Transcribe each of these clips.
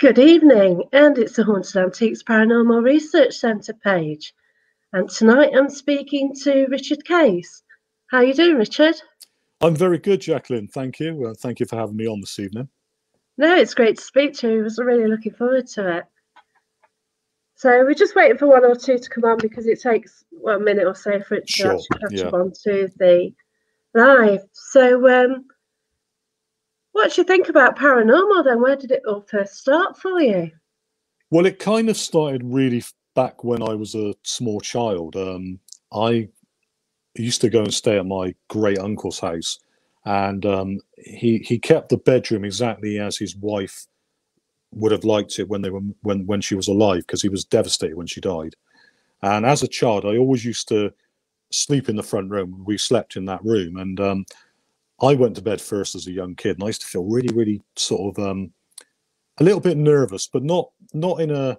Good evening, and it's the Haunted Antiques Paranormal Research Centre page. And tonight I'm speaking to Richard Case. How are you doing, Richard? I'm very good, Jacqueline. Thank you. Uh, thank you for having me on this evening. No, it's great to speak to you. I was really looking forward to it. So we're just waiting for one or two to come on because it takes well, a minute or so for it to Sure, actually catch yeah. up onto the live. So, um, what do you think about paranormal then? Where did it all first start for you? Well, it kind of started really back when I was a small child. Um, I used to go and stay at my great uncle's house, and um, he he kept the bedroom exactly as his wife would have liked it when they were when when she was alive, because he was devastated when she died. And as a child, I always used to sleep in the front room. We slept in that room, and um, I went to bed first as a young kid, and I used to feel really, really sort of um, a little bit nervous, but not not in a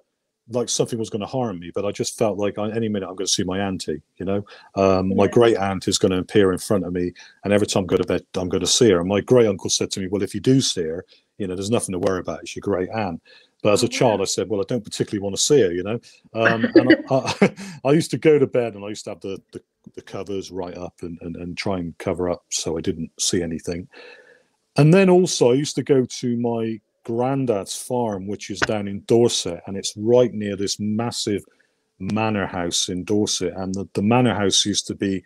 like something was going to harm me. But I just felt like I, any minute I'm going to see my auntie. You know, um, my great aunt is going to appear in front of me, and every time I go to bed, I'm going to see her. And my great uncle said to me, "Well, if you do see her, you know, there's nothing to worry about. It's your great aunt." But as a child, I said, "Well, I don't particularly want to see her," you know. Um, and I, I, I used to go to bed, and I used to have the the, the covers right up and, and and try and cover up so I didn't see anything. And then also, I used to go to my granddad's farm, which is down in Dorset, and it's right near this massive manor house in Dorset. And the, the manor house used to be,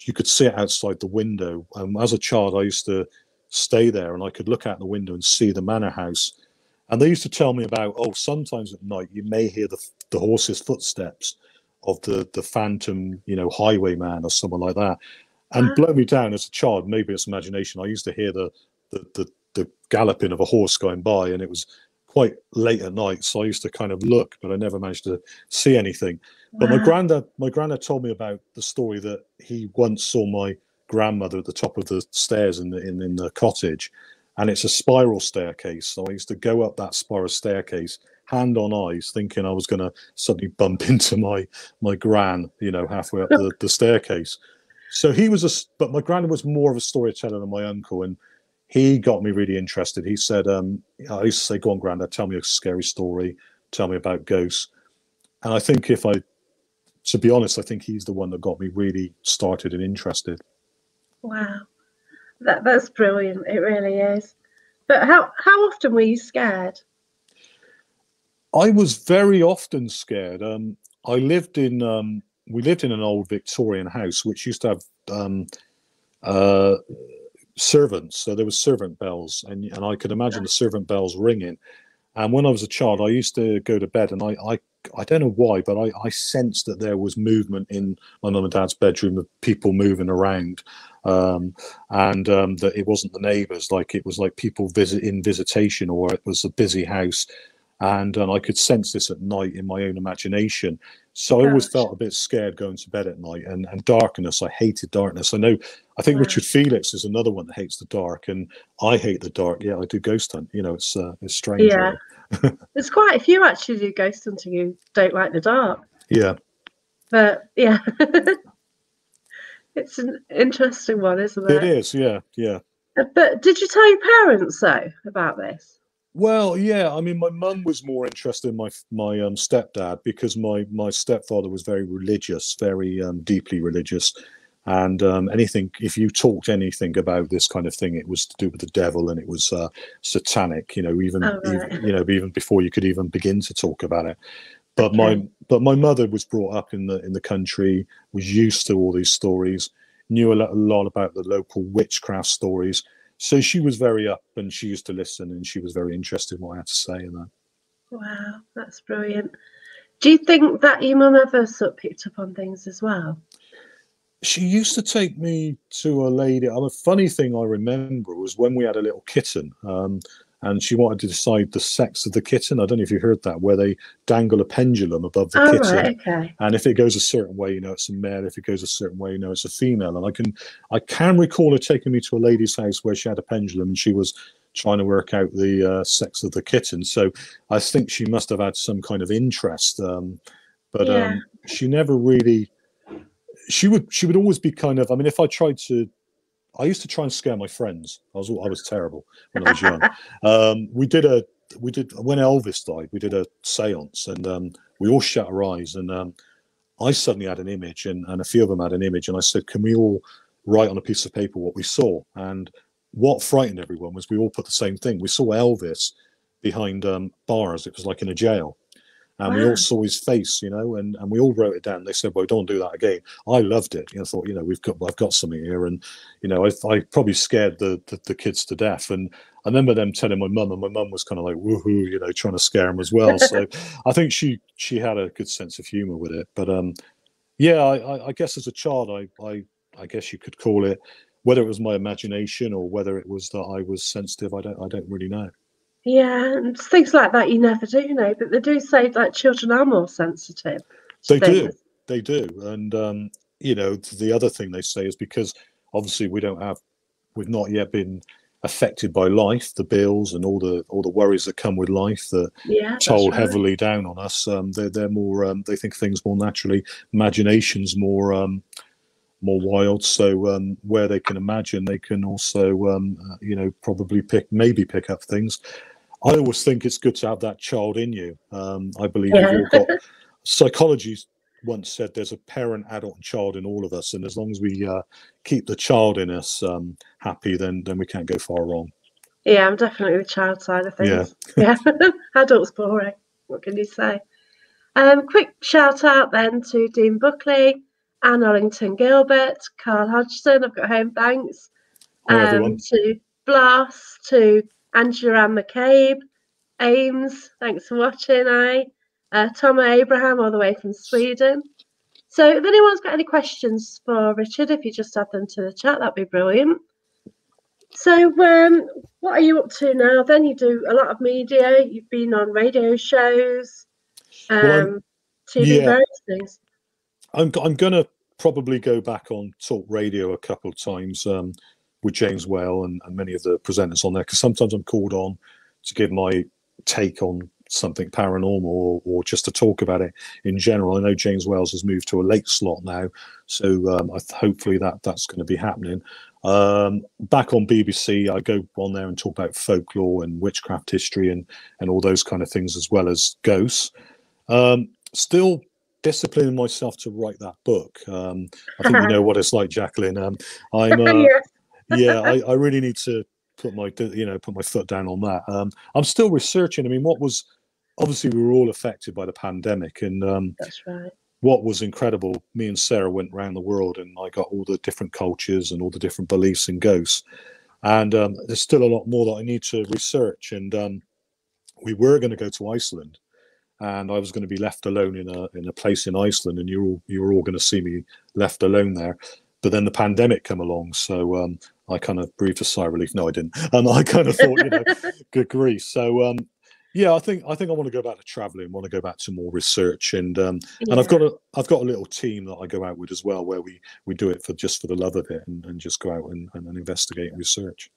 you could see it outside the window. And as a child, I used to stay there and I could look out the window and see the manor house. And they used to tell me about, oh, sometimes at night you may hear the, the horse's footsteps of the, the phantom, you know, highwayman or someone like that. And ah. blow me down as a child, maybe it's imagination. I used to hear the, the, the, the galloping of a horse going by and it was quite late at night. So I used to kind of look, but I never managed to see anything. But my granddad, my granddad told me about the story that he once saw my grandmother at the top of the stairs in the in, in the cottage, and it's a spiral staircase. So I used to go up that spiral staircase, hand on eyes, thinking I was going to suddenly bump into my my gran, you know, halfway up the, the staircase. So he was a, but my gran was more of a storyteller than my uncle, and he got me really interested. He said, um, I used to say, "Go on, granddad, tell me a scary story, tell me about ghosts." And I think if I to be honest, I think he's the one that got me really started and interested. Wow, that that's brilliant. It really is. But how how often were you scared? I was very often scared. Um, I lived in um, we lived in an old Victorian house which used to have um, uh, servants. So there were servant bells, and and I could imagine the servant bells ringing. And when I was a child, I used to go to bed, and I I, I don't know why, but I, I sensed that there was movement in my mum and dad's bedroom of people moving around, um, and um, that it wasn't the neighbours, like it was like people visit in visitation, or it was a busy house. And um, I could sense this at night in my own imagination. So I always felt a bit scared going to bed at night and, and darkness. I hated darkness. I know, I think Wow. Richard Felix is another one that hates the dark, and I hate the dark. Yeah, I do ghost hunt. You know, it's uh, it's strange. Yeah. really. There's quite a few actually do ghost hunting who don't like the dark. yeah. But yeah, it's an interesting one, isn't it? It is. Yeah, yeah. But did you tell your parents though about this? Well, yeah. I mean, my mum was more interested in my my um, stepdad because my my stepfather was very religious, very um, deeply religious, and um, anything if you talked anything about this kind of thing, it was to do with the devil and it was uh, satanic. You know, even, Oh, right. even you know even before you could even begin to talk about it. But my but my mother was brought up in the in the country, was used to all these stories, knew a lot, a lot about the local witchcraft stories. So she was very up, and she used to listen, and she was very interested in what I had to say. And that. Wow, that's brilliant. Do you think that your mum ever sort of picked up on things as well? she used to take me to a lady. And a funny thing I remember was when we had a little kitten, um, and she wanted to decide the sex of the kitten. I don't know if you heard that, where they dangle a pendulum above the Oh, kitten. right, okay. and if it goes a certain way you know it's a male if it goes a certain way you know it's a female and i can i can recall her taking me to a lady's house where she had a pendulum and she was trying to work out the uh, sex of the kitten so i think she must have had some kind of interest um, but Yeah. um, she never really she would she would always be kind of i mean if i tried to I used to try and scare my friends. I was I was terrible when I was young. um, we did a we did when Elvis died, we did a séance, and um, we all shut our eyes, and um, I suddenly had an image, and, and a few of them had an image, and I said, "Can we all write on a piece of paper what we saw?" And what frightened everyone was we all put the same thing. We saw Elvis behind um, bars. It was like in a jail. And wow. we all saw his face, you know, and, and we all wrote it down. They said, "Well, don't do that again." I loved it. You know, I thought, you know, we've got, I've got something here, and you know, I, I probably scared the, the, the kids to death. And I remember them telling my mum, and my mum was kind of like, "Woohoo!" You know, trying to scare them as well. So I think she she had a good sense of humor with it. But um, yeah, I, I guess as a child, I, I I guess you could call it whether it was my imagination or whether it was that I was sensitive. I don't I don't really know. Yeah, and things like that you never do know, but they do say that children are more sensitive. They things. do, they do, and um, you know the other thing they say is because obviously we don't have, we've not yet been affected by life, the bills and all the all the worries that come with life that yeah, toll right. heavily down on us. Um, they're they're more um, they think things more naturally. Imagination's more um, more wild. So um, where they can imagine, they can also um, uh, you know probably pick maybe pick up things. I always think it's good to have that child in you. Um, I believe yeah. we've all got psychology once said there's a parent, adult, and child in all of us, and as long as we uh, keep the child in us um, happy, then then we can't go far wrong. Yeah, I'm definitely the child side of things. Yeah, yeah. adults boring. What can you say? Um, quick shout out then to Dean Buckley, Anne Ollington Gilbert, Carl Hodgson. I've got home thanks. Um, to Blast, to Angela Ann McCabe, Ames, thanks for watching. I, uh, Tom Abraham, all the way from Sweden. So, if anyone's got any questions for Richard, if you just add them to the chat, that'd be brilliant. So, um, what are you up to now? Then you do a lot of media. You've been on radio shows, um, well, TV, yeah. various things. I'm I'm gonna probably go back on talk radio a couple of times. Um, with James Whale and, and many of the presenters on there because sometimes I'm called on to give my take on something paranormal or, or, just to talk about it in general. I know James Wells has moved to a late slot now, so um, I, hopefully that that's going to be happening. Um, back on BBC, I go on there and talk about folklore and witchcraft history and and all those kind of things as well as ghosts. Um, still disciplining myself to write that book. Um, I think you know what it's like, Jacqueline. Um, I'm uh, yeah, I, I really need to put my you know put my foot down on that. Um, I'm still researching. I mean, what was obviously we were all affected by the pandemic, and um, that's right. What was incredible, me and Sarah went around the world, and I got all the different cultures and all the different beliefs and ghosts. And um, there's still a lot more that I need to research. And um, we were going to go to Iceland, and I was going to be left alone in a in a place in Iceland, and you're all you were all going to see me left alone there. But then the pandemic came along, so um, I kind of breathed a sigh of relief. No, I didn't. And I kind of thought, you know, good grief. So um, yeah, I think I think I want to go back to traveling. Want to go back to more research, and um, yeah. and I've got a I've got a little team that I go out with as well, where we we do it for just for the love of it, and, and just go out and, and, and investigate and research.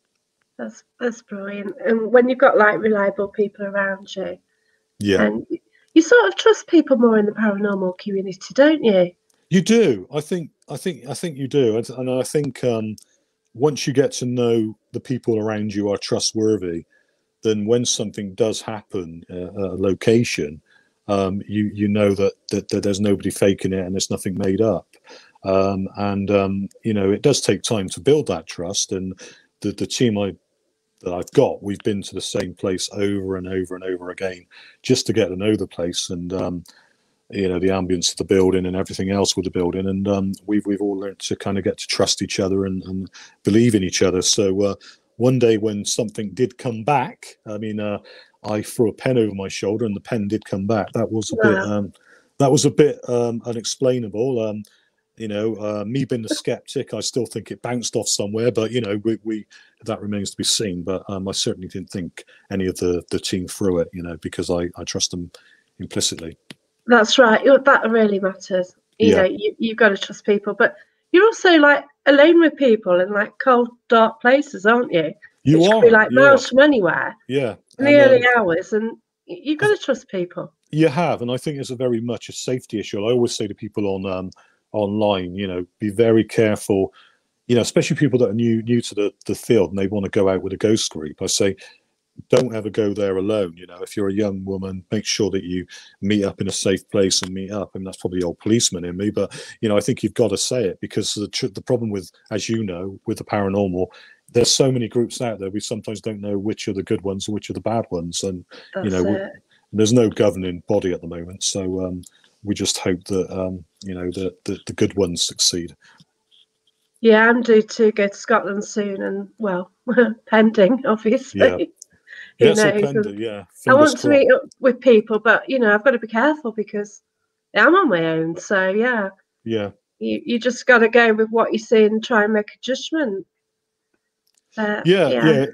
That's that's brilliant. And when you've got like reliable people around you, yeah, and you sort of trust people more in the paranormal community, don't you? You do. I think. I think. I think you do, and, and I think. Um, once you get to know the people around you are trustworthy, then when something does happen uh, a location, um, you you know that, that, that there's nobody faking it and there's nothing made up. Um, and um, you know it does take time to build that trust. And the the team I that I've got, we've been to the same place over and over and over again just to get to know the place. And um, you know the ambience of the building and everything else with the building. And um, we've we've all learned to kind of get to trust each other and, and believe in each other. So uh, one day when something did come back i mean uh, i threw a pen over my shoulder and the pen did come back. That was a yeah. bit um, that was a bit um, unexplainable. Um, you know uh, me being the skeptic i still think it bounced off somewhere but you know we, we that remains to be seen. But um, i certainly didn't think any of the the team threw it you know because i i trust them implicitly that's right. That really matters. You yeah. know, you, you've got to trust people, but you're also like alone with people in like cold, dark places, aren't you? You Which are. Be like miles from anywhere. Yeah. In the early um, hours, and you've got to trust people. You have, and I think it's a very much a safety issue. I always say to people on um, online, you know, be very careful. You know, especially people that are new new to the, the field and they want to go out with a ghost group. I say, don't ever go there alone. You know, if you're a young woman, make sure that you meet up in a safe place and meet up. I mean, that's probably the old policeman in me, but you know, I think you've got to say it because the the problem with, as you know, with the paranormal, there's so many groups out there. We sometimes don't know which are the good ones and which are the bad ones, and that's you know, there's no governing body at the moment. So um, we just hope that um, you know the, the the good ones succeed. Yeah, I'm due to go to Scotland soon, and well, pending, obviously. Yeah. Pending, yeah. I want to meet up with people, but you know, I've got to be careful because I'm on my own. So yeah. Yeah. You you just got to go with what you see and try and make a judgment. Uh, yeah, yeah, yeah,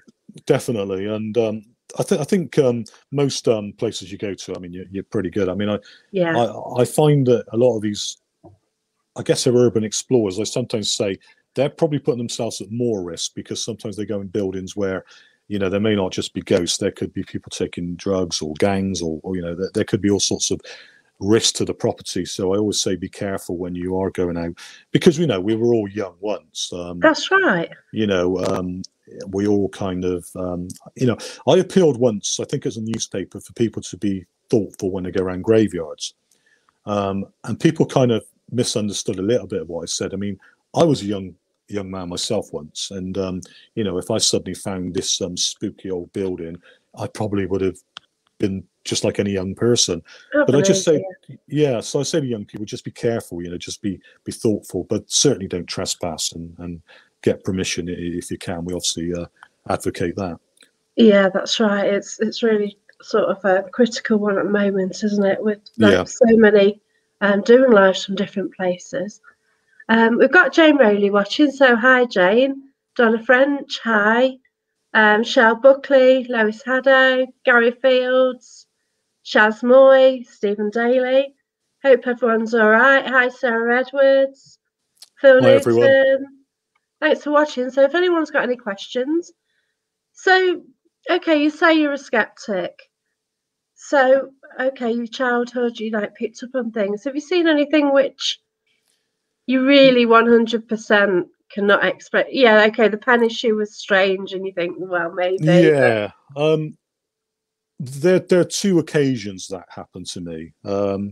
definitely. And um, I think I think um, most um, places you go to, I mean, you're, you're pretty good. I mean, I yeah, I, I find that a lot of these I guess they're urban explorers. I sometimes say they're probably putting themselves at more risk because sometimes they go in buildings where, you know, there may not just be ghosts. There could be people taking drugs or gangs, or, or you know, there, there could be all sorts of risk to the property. So I always say be careful when you are going out because we know we were all young once. Um, That's right. You know, um, we all kind of, um, you know, I appealed once, I think as a newspaper, for people to be thoughtful when they go around graveyards. Um, and people kind of misunderstood a little bit of what I said. I mean, I was a young young man myself once, and um, you know, if I suddenly found this um, spooky old building, I probably would have been just like any young person. but I just say, yeah. So I say to young people, just be careful. You know, just be be thoughtful, but certainly don't trespass and and get permission if you can. We obviously uh, advocate that. Yeah, that's right. It's it's really sort of a critical one at the moment, isn't it? With like yeah. so many um, doing lives from different places. Um, we've got Jane Rowley watching, so hi Jane. Donna French, hi. Um, Shell Buckley, Lois Haddo, Gary Fields, Shaz Moy, Stephen Daly. Hope everyone's all right. Hi Sarah Edwards, Phil hi, Newton. Everyone. Thanks for watching. So if anyone's got any questions, so okay, you say you're a skeptic. So, okay, your childhood, you like picked up on things. Have you seen anything which you really 100% cannot expect? Yeah, okay, the pen issue was strange, and you think, well, maybe. Yeah. Um, there, there are two occasions that happened to me. Um,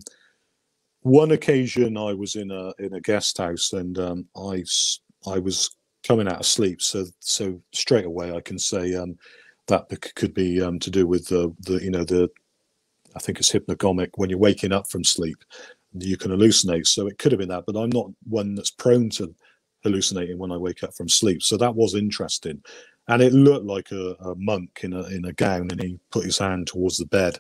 one occasion, I was in a in a guest house, and um, I I was coming out of sleep, so so straight away I can say um, that could be um, to do with the the you know the I think it's hypnagogic when you're waking up from sleep, you can hallucinate. So it could have been that, but I'm not one that's prone to hallucinating when I wake up from sleep. So that was interesting. And it looked like a, a monk in a in a gown, and he put his hand towards the bed,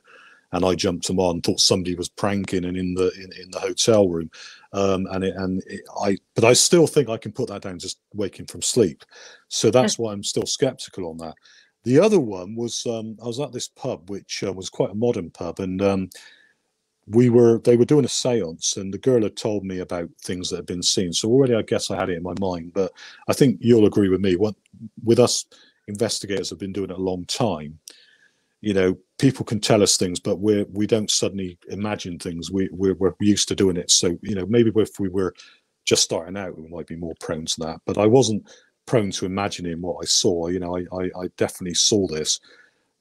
and I jumped him on, thought somebody was pranking, and in the in, in the hotel room, um, and it, and it, I, but I still think I can put that down just waking from sleep. So that's why I'm still skeptical on that. The other one was um, I was at this pub, which uh, was quite a modern pub, and um, we were they were doing a séance, and the girl had told me about things that had been seen. So already, I guess I had it in my mind. But I think you'll agree with me. What with us investigators have been doing it a long time. You know, people can tell us things, but we're we don't suddenly imagine things. We we're, we're used to doing it. So you know, maybe if we were just starting out, we might be more prone to that. But I wasn't prone to imagining what I saw. You know, I, I, I definitely saw this.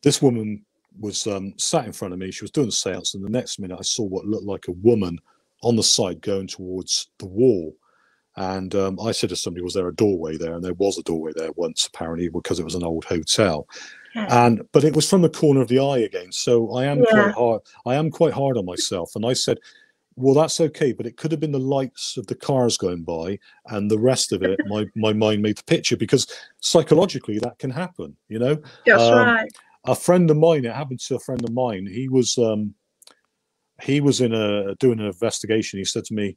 This woman was um, sat in front of me. She was doing the seance, and the next minute I saw what looked like a woman on the side going towards the wall. And um, I said to somebody, "Was there a doorway there?" And there was a doorway there once, apparently, because it was an old hotel. Yeah. And but it was from the corner of the eye again. So I am yeah. quite hard. I am quite hard on myself. And I said, well that's okay but it could have been the lights of the cars going by and the rest of it my my mind made the picture because psychologically that can happen you know that's um, right a friend of mine it happened to a friend of mine he was um he was in a doing an investigation he said to me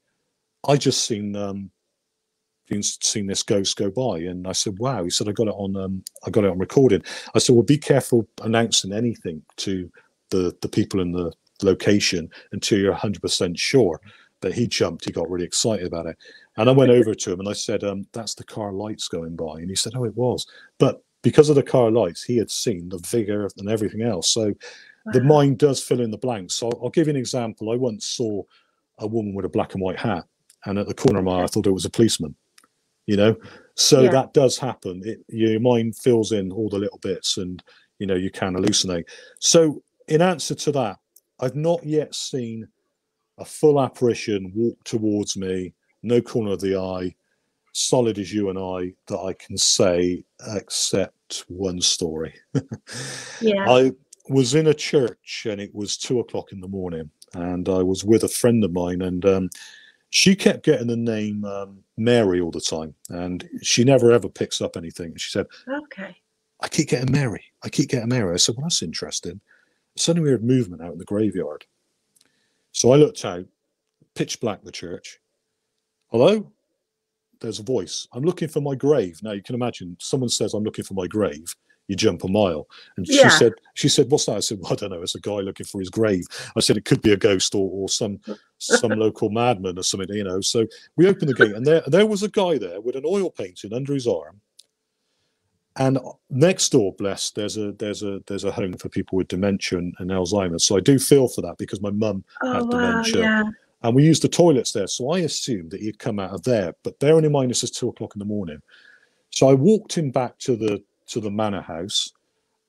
i just seen um seen this ghost go by and i said wow he said i got it on um i got it on recording i said well be careful announcing anything to the the people in the location until you're 100% sure that he jumped. He got really excited about it. And I went over to him and I said, um, That's the car lights going by. And he said, Oh, it was. But because of the car lights, he had seen the vigor and everything else. So wow. the mind does fill in the blanks. So I'll, I'll give you an example. I once saw a woman with a black and white hat, and at the corner of my eye, I thought it was a policeman. You know, so yeah. that does happen. It, your mind fills in all the little bits, and you know you can hallucinate. So in answer to that, I've not yet seen a full apparition walk towards me, no corner of the eye, solid as you and I, that I can say, except one story. Yeah. I was in a church and it was two o'clock in the morning, and I was with a friend of mine, and um, she kept getting the name um, Mary all the time, and she never ever picks up anything. And she said, Okay. I keep getting Mary. I keep getting Mary. I said, Well, that's interesting. Suddenly we heard movement out in the graveyard. So I looked out, pitch black the church. Hello? There's a voice. I'm looking for my grave. Now you can imagine someone says, I'm looking for my grave. You jump a mile. And she said, she said, What's that? I said, Well, I don't know. It's a guy looking for his grave. I said it could be a ghost or, or some some local madman or something, you know. So we opened the gate and there there was a guy there with an oil painting under his arm. And next door, blessed, there's a there's a there's a home for people with dementia and, and Alzheimer's. So I do feel for that because my mum Oh had wow. dementia. Yeah. And we used the toilets there. So I assumed that he'd come out of there. But bearing in mind this is two o'clock in the morning, so I walked him back to the to the manor house,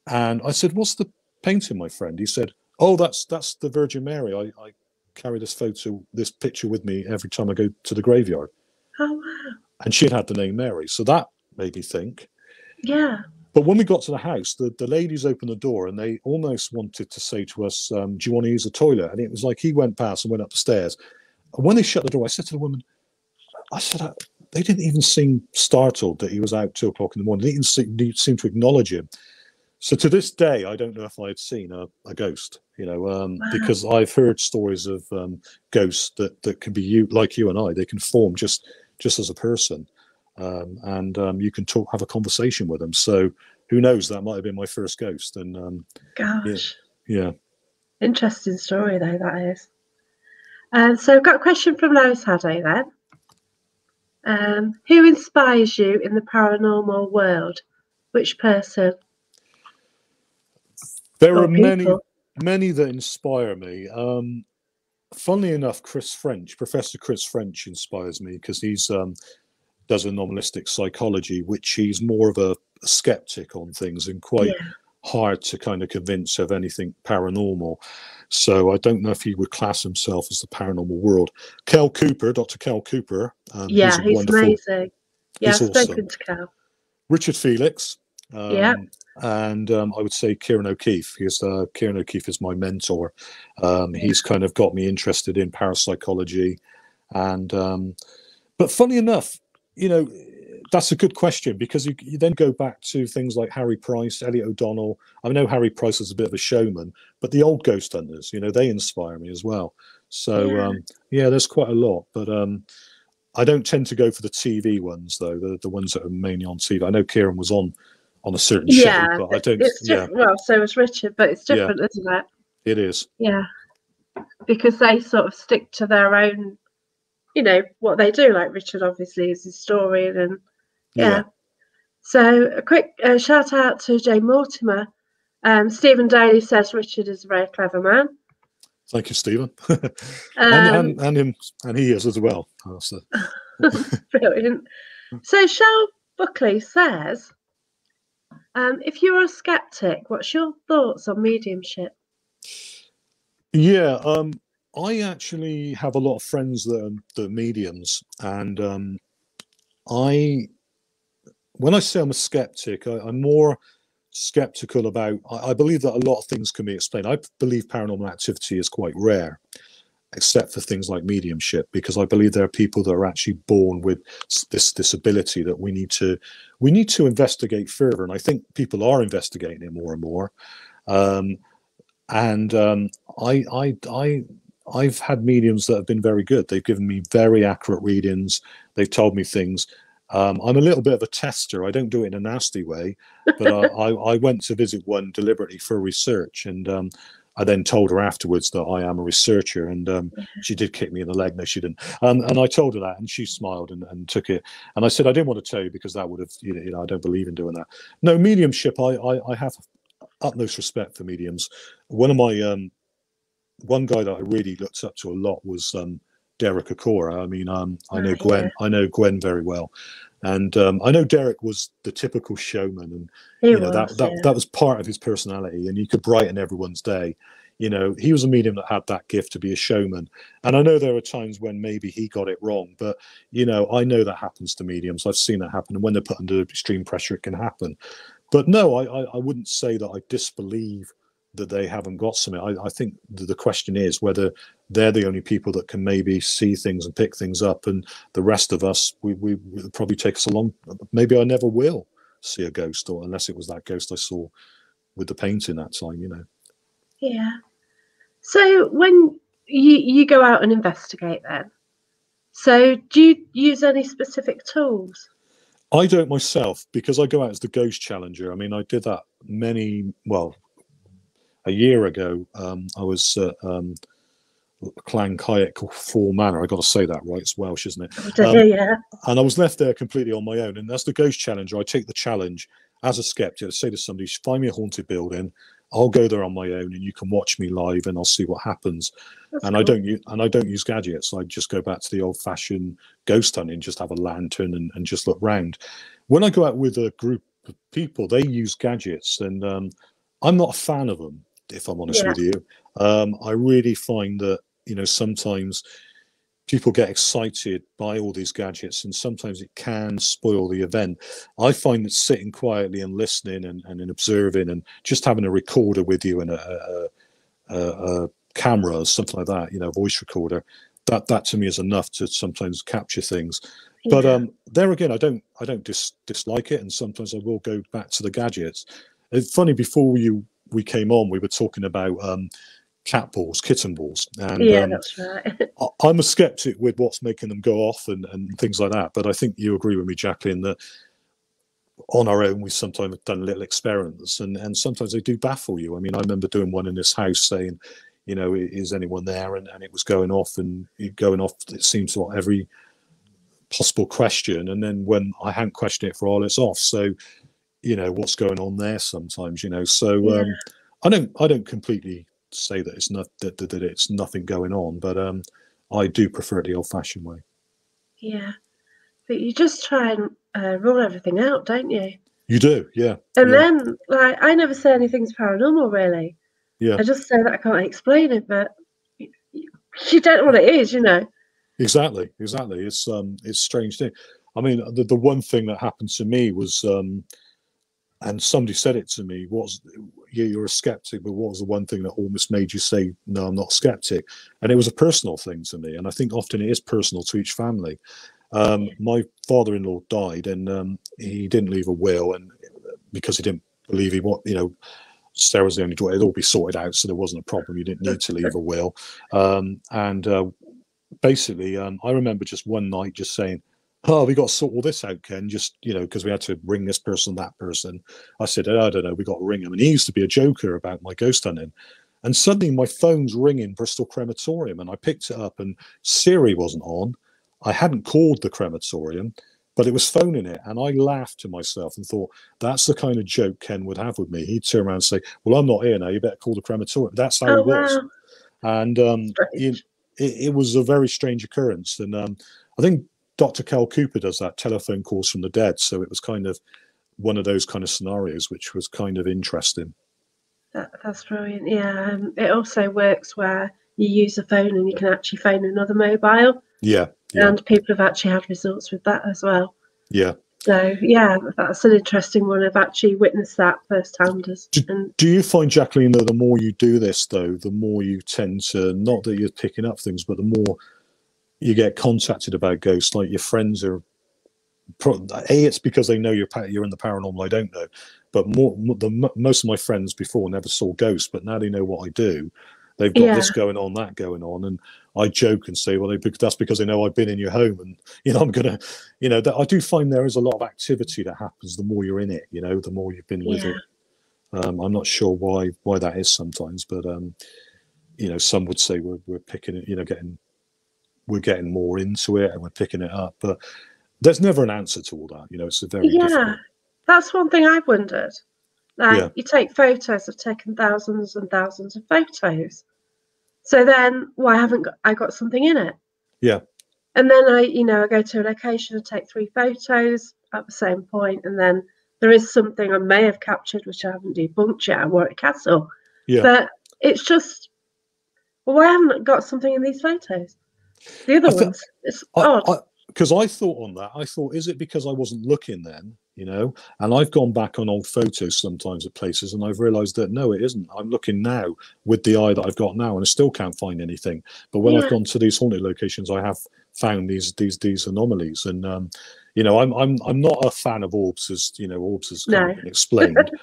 and I said, "What's the painting, my friend?" He said, "Oh, that's that's the Virgin Mary. I, I carry this photo, this picture with me every time I go to the graveyard." Oh wow. And she'd had the name Mary, so that made me think. Yeah. But when we got to the house, the, the ladies opened the door and they almost wanted to say to us, um, Do you want to use the toilet? And it was like he went past and went up the stairs. And when they shut the door, I said to the woman, I said, "Uh, they didn't even seem startled that he was out two o'clock in the morning. They didn't seem to acknowledge him. So to this day, I don't know if I had seen a, a ghost, you know, um, Wow. because I've heard stories of um, ghosts that, that can be you, like you and I, they can form just just as a person. Um, and um, you can talk, have a conversation with them. So who knows? That might have been my first ghost. And um, Gosh. yeah, Interesting story though that is. Um, so I've got a question from Lois Haddo then. Um, who inspires you in the paranormal world? Which person? there or are many, many that inspire me. Um, funnily enough, Chris French, Professor Chris French, inspires me because he's um, does anomalistic psychology, which he's more of a, a skeptic on things and quite Yeah. hard to kind of convince of anything paranormal. So I don't know if he would class himself as the paranormal world. Cal Cooper, Dr. Cal Cooper, um, Yeah, a he's wonderful. amazing. Yeah, he's I've spoken to Cal. Richard Felix. Um, Yeah. And um, I would say Ciarán O'Keeffe. Because uh, Ciarán O'Keeffe is my mentor. Um, he's kind of got me interested in parapsychology, and um, but funny enough, you know, that's a good question because you, you then go back to things like Harry Price, Elliott O'Donnell. I know Harry Price is a bit of a showman, but the old ghost hunters, you know, they inspire me as well. So Yeah. um, yeah, there's quite a lot, but um, I don't tend to go for the TV ones though, the the ones that are mainly on TV. I know Ciarán was on on a certain Yeah, show, but I don't. It's Yeah. Well, so is Richard, but it's Yeah. different, isn't it? it is. Yeah. Because they sort of stick to their own, you know, what they do. Like Richard obviously is a historian and yeah. So a quick uh, shout out to Jane Mortimer. Um, Stephen Daly says Richard is a very clever man. Thank you, Stephen. Um, and, and and him and he is as well. So- Brilliant. So Shell Buckley says, um, if you're a skeptic, what's your thoughts on mediumship? Yeah, um, I actually have a lot of friends that are, that are mediums, and um, I, when I say I'm a skeptic, I, I'm more skeptical about. I, I believe that a lot of things can be explained. I believe paranormal activity is quite rare, except for things like mediumship, because I believe there are people that are actually born with this this ability that we need to we need to investigate further, and I think people are investigating it more and more. Um, and um, I, I, I, I've had mediums that have been very good. They've given me very accurate readings. They've told me things. Um, I'm a little bit of a tester. I don't do it in a nasty way, but I, I, I went to visit one deliberately for research, and um, I then told her afterwards that I am a researcher, and um, she did kick me in the leg. No, she didn't. Um, and I told her that, and she smiled and, and took it. And I said I didn't want to tell you because that would have, you know, you know I don't believe in doing that. No, mediumship. I, I, I have utmost respect for mediums. One of my um, one guy that I really looked up to a lot was um, Derek Acorah. I mean, um, I know Gwen. Yeah. I know Gwen very well, and um, I know Derek was the typical showman, and he you know was, that that, yeah. that was part of his personality, and he could brighten everyone's day. You know, he was a medium that had that gift to be a showman, and I know there are times when maybe he got it wrong, but you know, I know that happens to mediums. I've seen that happen, and when they're put under extreme pressure, it can happen. But no, I, I, I wouldn't say that I disbelieve that they haven't got something. I, I think the question is whether they're the only people that can maybe see things and pick things up, and the rest of us, we, we probably take us along. Maybe I never will see a ghost, or unless it was that ghost I saw with the painting that time, you know. Yeah. So when you you go out and investigate, then, so do you use any specific tools? I don't myself because I go out as the ghost challenger. I mean, I did that many, well, a year ago, um, I was at um, Clan Kayak Four Manor. I got to say that right. It's Welsh, isn't it? Um, yeah. And I was left there completely on my own. And as the ghost challenger, I take the challenge as a skeptic. I say to somebody, find me a haunted building. I'll go there on my own, and you can watch me live, and I'll see what happens. That's and cool. I don't use and I don't use gadgets. I just go back to the old-fashioned ghost hunting, just have a lantern and, and just look round. When I go out with a group of people, they use gadgets, and um, I'm not a fan of them if I'm honest yeah. with you. Um, I really find that you know sometimes people get excited by all these gadgets and sometimes it can spoil the event i find that sitting quietly and listening and, and observing and just having a recorder with you and a, a, a, a camera or something like that you know voice recorder that that to me is enough to sometimes capture things yeah. but um there again i don't i don't dis- dislike it and sometimes i will go back to the gadgets it's funny before you we came on, we were talking about um, cat balls, kitten balls. And, yeah, um, that's right. I, am a skeptic with what's making them go off and, and things like that. But I think you agree with me, Jacqueline, that on our own, we sometimes done little experiments and, and sometimes they do baffle you. I mean, I remember doing one in this house saying, you know, is anyone there? And, and it was going off and going off, it seems to every possible question. And then when I hadn't questioned it for all, it's off. So you know what's going on there sometimes you know? So yeah. um i don't i don't completely say that it's not that, that, that it's nothing going on but um i do prefer the old fashioned way. Yeah. But you just try and uh, rule everything out don't you? You do yeah and yeah. then like i never say anything's paranormal really. Yeah. I just say that i can't explain it but you, you don't know what it is you know? Exactly exactly. It's um it's strange thing. I mean the, the one thing that happened to me was um and somebody said it to me was yeah, you're a skeptic but what was the one thing that almost made you say no i'm not a skeptic and it was a personal thing to me and i think often it is personal to each family um, my father-in-law died and um, he didn't leave a will and because he didn't believe he what you know Sarah was the only daughter. It'd all be sorted out, so there wasn't a problem. You didn't need to leave a will. Um, and uh, basically, um, I remember just one night just saying, oh, we got to sort all this out, Ken, just, you know, because we had to ring this person, that person. I said, I don't know, we got to ring him. And he used to be a joker about my ghost hunting. And suddenly my phone's ringing Bristol Crematorium, and I picked it up, and Siri wasn't on. I hadn't called the crematorium, but it was phoning it. And I laughed to myself and thought, that's the kind of joke Ken would have with me. He'd turn around and say, Well, I'm not here now. You better call the crematorium. That's how oh, it was. Wow. And um, it, it, was a very strange occurrence. And um, I think Dr. Cal Cooper does that telephone calls from the dead. So it was kind of one of those kind of scenarios, which was kind of interesting. That, that's brilliant. Yeah. Um, it also works where you use a phone and you can actually phone another mobile. Yeah, yeah. And people have actually had results with that as well. Yeah. So yeah, that's an interesting one. I've actually witnessed that firsthand. Do, and, do you find, Jacqueline, that the more you do this, though, the more you tend to not that you're picking up things, but the more you get contacted about ghosts, like your friends are. A, it's because they know you're you're in the paranormal. I don't know, but more the most of my friends before never saw ghosts, but now they know what I do. They've got yeah. this going on, that going on, and I joke and say, "Well, they, that's because they know I've been in your home, and you know I'm gonna, you know, that I do find there is a lot of activity that happens the more you're in it. You know, the more you've been with yeah. it. Um, I'm not sure why why that is sometimes, but um, you know, some would say we're we're picking it, you know, getting we're getting more into it and we're picking it up. But there's never an answer to all that. You know, it's a very yeah. Difficult... That's one thing I've wondered. Like yeah. you take photos, I've taken thousands and thousands of photos. So then why haven't I got something in it? Yeah. And then I, you know, I go to a location and take three photos at the same point, and then there is something I may have captured which I haven't debunked yet at Warwick Castle. Yeah. But it's just, well, I haven't I got something in these photos. The other I ones, it's odd. Because I, I, thought on that, I thought, is it because I wasn't looking then? You know, and I've gone back on old photos sometimes at places, and I've realised that no, it isn't. I'm looking now with the eye that I've got now, and I still can't find anything. But when Yeah. I've gone to these haunted locations, I have found these these these anomalies, and um, you know, I'm I'm I'm not a fan of orbs, as you know, orbs has No. been explained.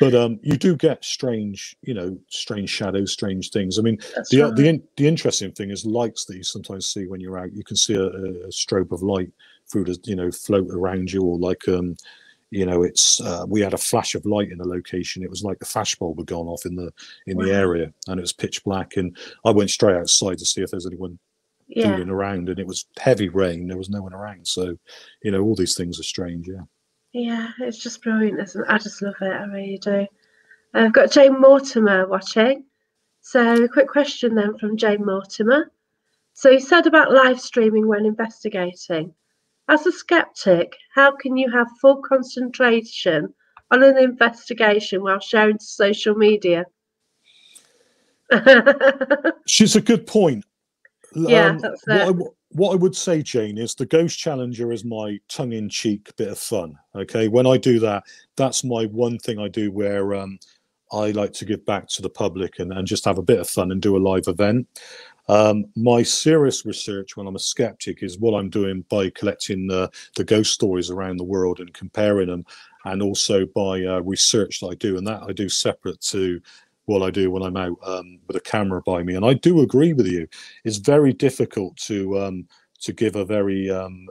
But um, you do get strange, you know, strange shadows, strange things. I mean, That's the right. the in, the interesting thing is lights that you sometimes see when you're out. You can see a, a strobe of light through the you know float around you, or like um, you know, it's uh, we had a flash of light in a location. It was like the flash bulb had gone off in the in the area, and it was pitch black. And I went straight outside to see if there's anyone yeah. fooling around, and it was heavy rain. There was no one around, so you know all these things are strange. Yeah. Yeah, it's just brilliant, isn't it? I just love it. I really do. I've got Jane Mortimer watching. So, a quick question then from Jane Mortimer. So, you said about live streaming when investigating. As a skeptic, how can you have full concentration on an investigation while sharing to social media? She's a good point. Yeah, um, that's what, I, what I would say, Jane, is the Ghost Challenger is my tongue-in-cheek bit of fun. Okay, when I do that, that's my one thing I do where um, I like to give back to the public and, and just have a bit of fun and do a live event. Um, my serious research when I'm a skeptic is what I'm doing by collecting the, the ghost stories around the world and comparing them, and also by uh, research that I do, and that I do separate to what I do when I'm out um, with a camera by me. And I do agree with you; it's very difficult to um, to give a very um,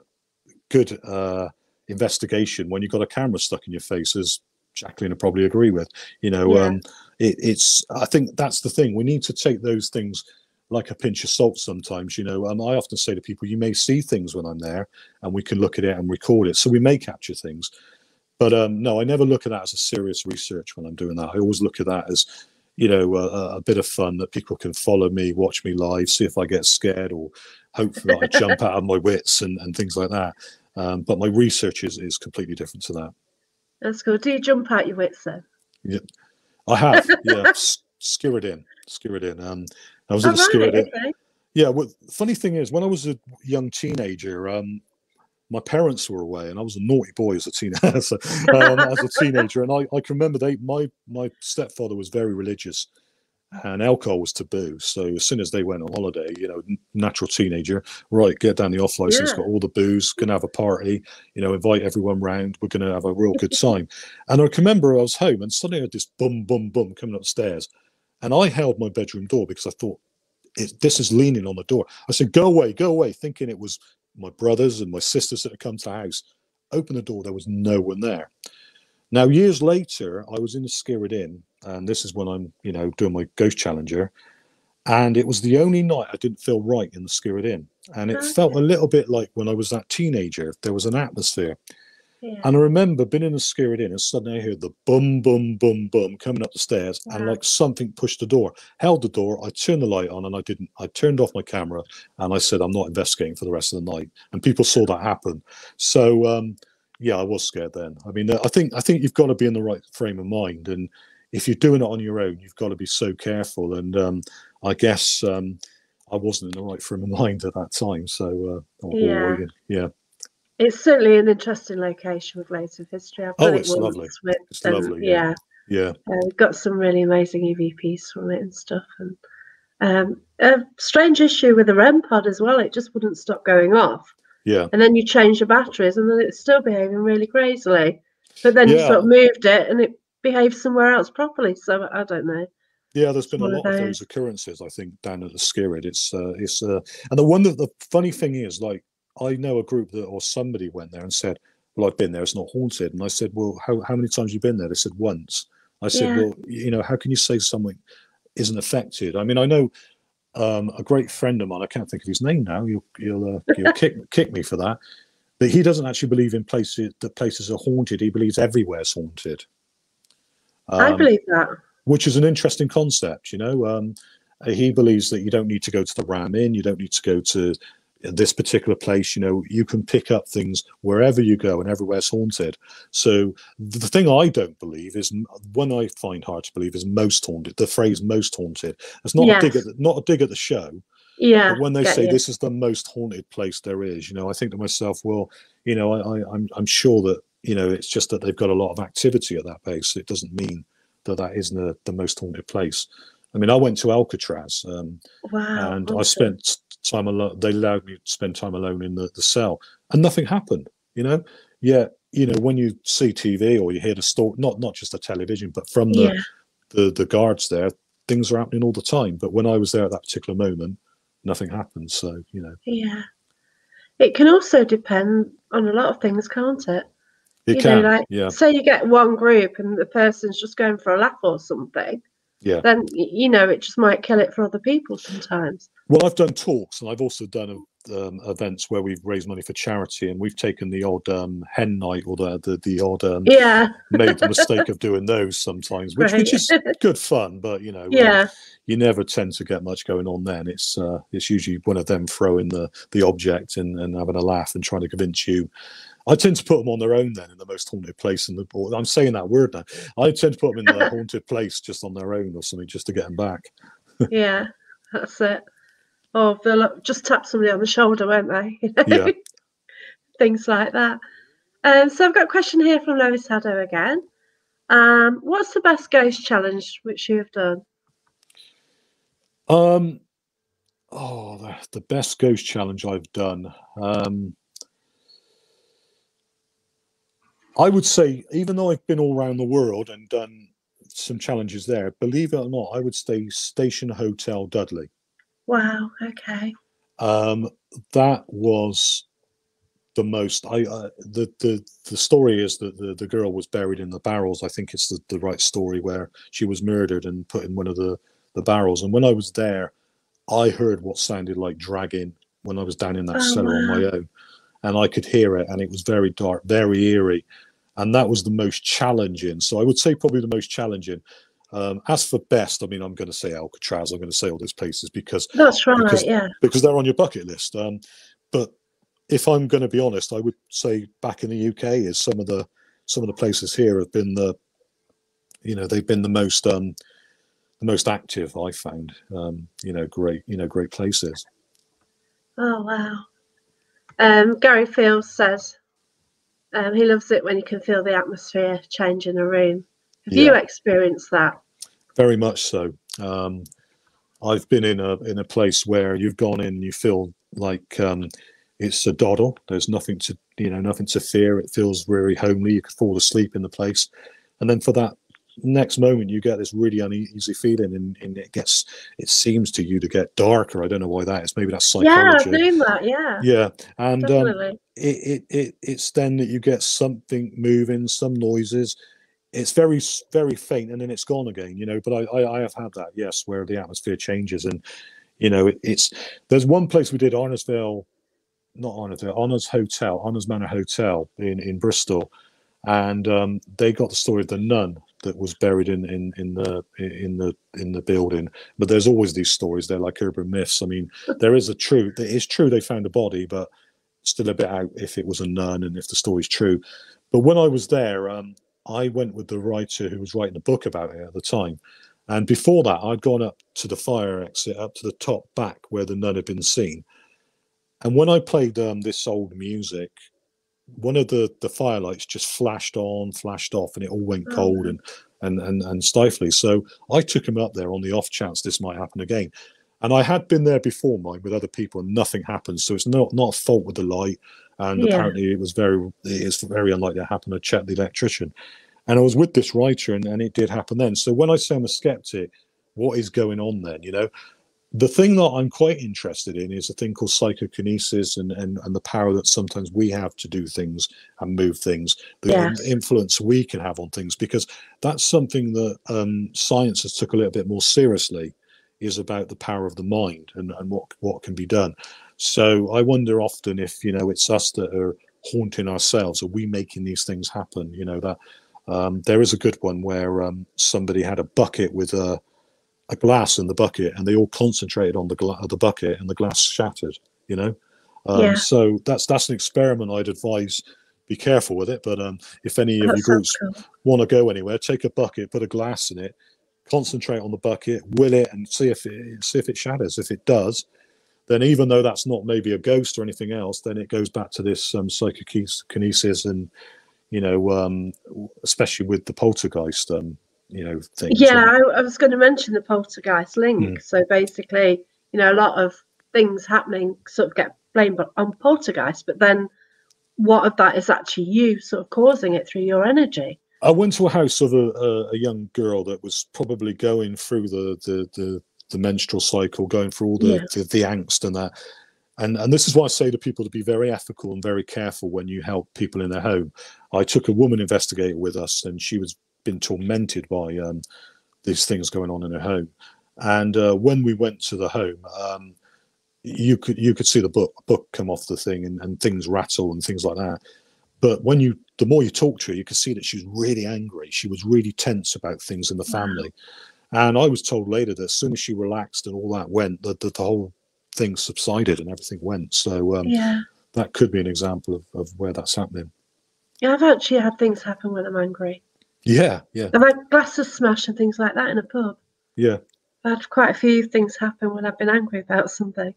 good uh, investigation when you've got a camera stuck in your face, as Jacqueline would probably agree with. You know, Yeah. um, it, it's I think that's the thing. We need to take those things like a pinch of salt sometimes you know um, i often say to people you may see things when i'm there and we can look at it and record it so we may capture things but um, no i never look at that as a serious research when i'm doing that i always look at that as you know a, a- bit of fun that people can follow me watch me live see if i get scared or hopefully i jump out of my wits and, and things like that. Um, but my research is, is completely different to that. That's cool. Do you jump out your wits then? Yeah, I have. Yeah. S- it in. Skirrid Inn. Um, i was Oh, at the Skirrid right, in. Yeah, well, funny thing is, when I was a young teenager, um, my parents were away, and I was a naughty boy as a teenager. um, as a teenager, and I, I can remember they my my stepfather was very religious, and alcohol was taboo. So as soon as they went on holiday, you know, natural teenager, right, get down the off license, Yeah. got all the booze, gonna have a party, you know, invite everyone round. We're gonna have a real good time. and I can remember I was home, and suddenly I had this bum bum bum coming upstairs, and I held my bedroom door because I thought it, this is leaning on the door. I said, "Go away, go away," thinking it was my brothers and my sisters that had come to the house. Opened the door, there was no one there. Now, years later, I was in the Skirrid Inn, and this is when I'm, you know, doing my Ghost Challenger, and it was the only night I didn't feel right in the Skirrid Inn, and it felt a little bit like when I was that teenager. There was an atmosphere, Yeah. and I remember being in the Skirrid Inn, and suddenly I heard the boom, boom, boom, boom coming up the stairs, and like something pushed the door, held the door. I turned the light on, and I didn't. I turned off my camera, and I said, "I'm not investigating for the rest of the night." And people saw that happen. So um, yeah, I was scared then. I mean, I think I think you've got to be in the right frame of mind, and if you're doing it on your own, you've got to be so careful. And um, I guess um, I wasn't in the right frame of mind at that time. So uh, Yeah. yeah, It's certainly an interesting location with loads of history. I've Oh, done it it's lovely. with- It's and, lovely, yeah. yeah. yeah, Uh, got some really amazing EVPs from it and stuff. And um, a strange issue with the REM pod as well. It just wouldn't stop going off. yeah. And then you change the batteries and then it's still behaving really crazily. But then you sort of moved it and it behaves somewhere else properly. So I don't know. Yeah, there's been a lot of those. those occurrences. I think down at the Skirrid, it's uh, it's uh, and the one that the funny thing is, like I know a group that or somebody went there and said, "Well, I've been there. It's not haunted." And I said, "Well, how how many times have you been there?" They said once. I said, Yeah. "Well, you know, how can you say something isn't affected?" I mean, I know um, a great friend of mine. I can't think of his name now. You'll you'll, uh, you'll kick kick me for that. But he doesn't actually believe in places that places are haunted. He believes everywhere's haunted. I Um, believe that. which is an interesting concept. You know, um, he believes that you don't need to go to the Ram Inn, you don't need to go to this particular place, you know, you can pick up things wherever you go and everywhere's haunted. So the thing I don't believe is one I find hard to believe is most haunted. The phrase "most haunted." It's not yes. a dig at the, not a dig at the show. Yeah. But when they say you. this is the most haunted place there is, you know, I think to myself, well, you know, I, I I'm I'm sure that you know it's just that they've got a lot of activity at that base. It doesn't mean that that isn't a, the most haunted place. I mean, I went to Alcatraz, um, wow, and awesome. I spent time alone. They allowed me to spend time alone in the, the cell, and nothing happened. You know, yeah, you know, when you see TV or you hear the story, not not just the television, but from the, yeah. the the guards there, things are happening all the time. But when I was there at that particular moment, nothing happened. So you know, yeah, it can also depend on a lot of things, can't it? It you can, know, like yeah. say you get one group and the person's just going for a laugh or something yeah. Then you know it just might kill it for other people sometimes. Well i've done talks and i've also done um, events where we've raised money for charity and we've taken the odd um, hen night or the the, the odd um, yeah. made the mistake of doing those sometimes which, right. which is good fun but you know yeah. you never tend to get much going on then. It's uh, it's usually one of them throwing the the object and, and having a laugh and trying to convince you I tend to put them on their own then in the most haunted place in the board. I'm saying that word now. I tend to put them in the haunted place just on their own or something just to get them back. yeah, that's it. Oh, they'll just tap somebody on the shoulder, won't they? yeah. Things like that. Um, so I've got a question here from Lois Haddo again. Um, what's the best ghost challenge which you have done? Um, oh, the, the best ghost challenge I've done. Um, I would say, even though I've been all around the world and done some challenges there, believe it or not, I would stay Station Hotel Dudley. Wow. Okay. Um, that was the most. I uh, the the the story is that the the girl was buried in the barrels. I think it's the, the right story where she was murdered and put in one of the the barrels. And when I was there, I heard what sounded like dragging when I was down in that oh, cellar wow. on my own, and I could hear it, and it was very dark, very eerie and that was the most challenging. So I would say probably the most challenging. Um, as for best, I mean, I'm going to say Alcatraz. I'm going to say all those places because that's right, because, yeah, because they're on your bucket list. Um, but if I'm going to be honest, I would say back in the UK is some of the some of the places here have been the, you know, they've been the most um, the most active. I found, um, you know, great, you know, great places. Oh wow. Um, Gary Fields says um, he loves it when you can feel the atmosphere change in a room. Have yeah. you experienced that? Very much so. Um, I've been in a in a place where you've gone in, you feel like um, it's a doddle. There's nothing to you know nothing to fear. It feels very homely. You can fall asleep in the place, and then for that next moment you get this really uneasy feeling and, and, it gets it seems to you to get darker. I don't know why that is. Maybe that's psychology yeah i've seen that yeah. Yeah and um, it, it, it it's then that you get something moving some noises. It's very very faint and then it's gone again you know but i i, I have had that yes where the atmosphere changes and you know it, it's there's one place we did Arnos Vale not arnoursville Arnos hotel Arnos manor hotel in in bristol. And um, they got the story of the nun that was buried in, in in the in the in the building. But there's always these stories. They're like urban myths. I mean, there is a truth. It is true they found a body, but still a bit out if it was a nun and if the story's true. But when I was there, um, I went with the writer who was writing a book about it at the time. And before that, I'd gone up to the fire exit, up to the top back where the nun had been seen. And when I played um, this old music, one of the the firelights just flashed on, flashed off, and it all went oh, cold and and and and stifly. So I took him up there on the off chance this might happen again. And I had been there before, mine with other people, and nothing happened. So it's not not a fault with the light. And yeah. apparently, it was very it is very unlikely to happen. I checked the electrician, and I was with this writer, and, and it did happen then. So when I say I'm a skeptic, what is going on then? You know, the thing that I'm quite interested in is a thing called psychokinesis and, and, and the power that sometimes we have to do things and move things, the yes. influence we can have on things, because that's something that um, science has took a little bit more seriously, is about the power of the mind and, and what, what can be done. So I wonder often if, you know, it's us that are haunting ourselves. Are we making these things happen? You know, that um, there is a good one where um, somebody had a bucket with a, a glass in the bucket and they all concentrated on the, gla- the bucket and the glass shattered, you know? Um, Yeah. So that's that's an experiment. I'd advise be careful with it. But um, if any of you groups cool. want to go anywhere, take a bucket, put a glass in it, concentrate on the bucket, will it, and see if it see if it shatters. If it does, then even though that's not maybe a ghost or anything else, then it goes back to this um, psychokinesis and you know, um, especially with the poltergeist, um, you know, thing. Yeah, I, I was going to mention the poltergeist link. Mm. So basically, you know, a lot of things happening sort of get blamed on poltergeist, but then what of that is actually you sort of causing it through your energy? I went to a house of a, a, a young girl that was probably going through the the, the, the menstrual cycle, going through all the, Yeah. the, the angst and that. And and this is why I say to people to be very ethical and very careful when you help people in their home. I took a woman investigator with us, and she was been tormented by um, these things going on in her home. And uh, when we went to the home, um, you could you could see the book book come off the thing and, and things rattle and things like that. But when you the more you talk to her, you could see that she was really angry. She was really tense about things in the Wow. family. And I was told later that as soon as she relaxed and all that went, that the, the whole thing subsided and everything went. So um, Yeah. that could be an example of, of where that's happening. Yeah, I've actually had things happen when I'm angry. Yeah, yeah, I've had glasses smashed and things like that in a pub. yeah, I've had quite a few things happen when I've been angry about something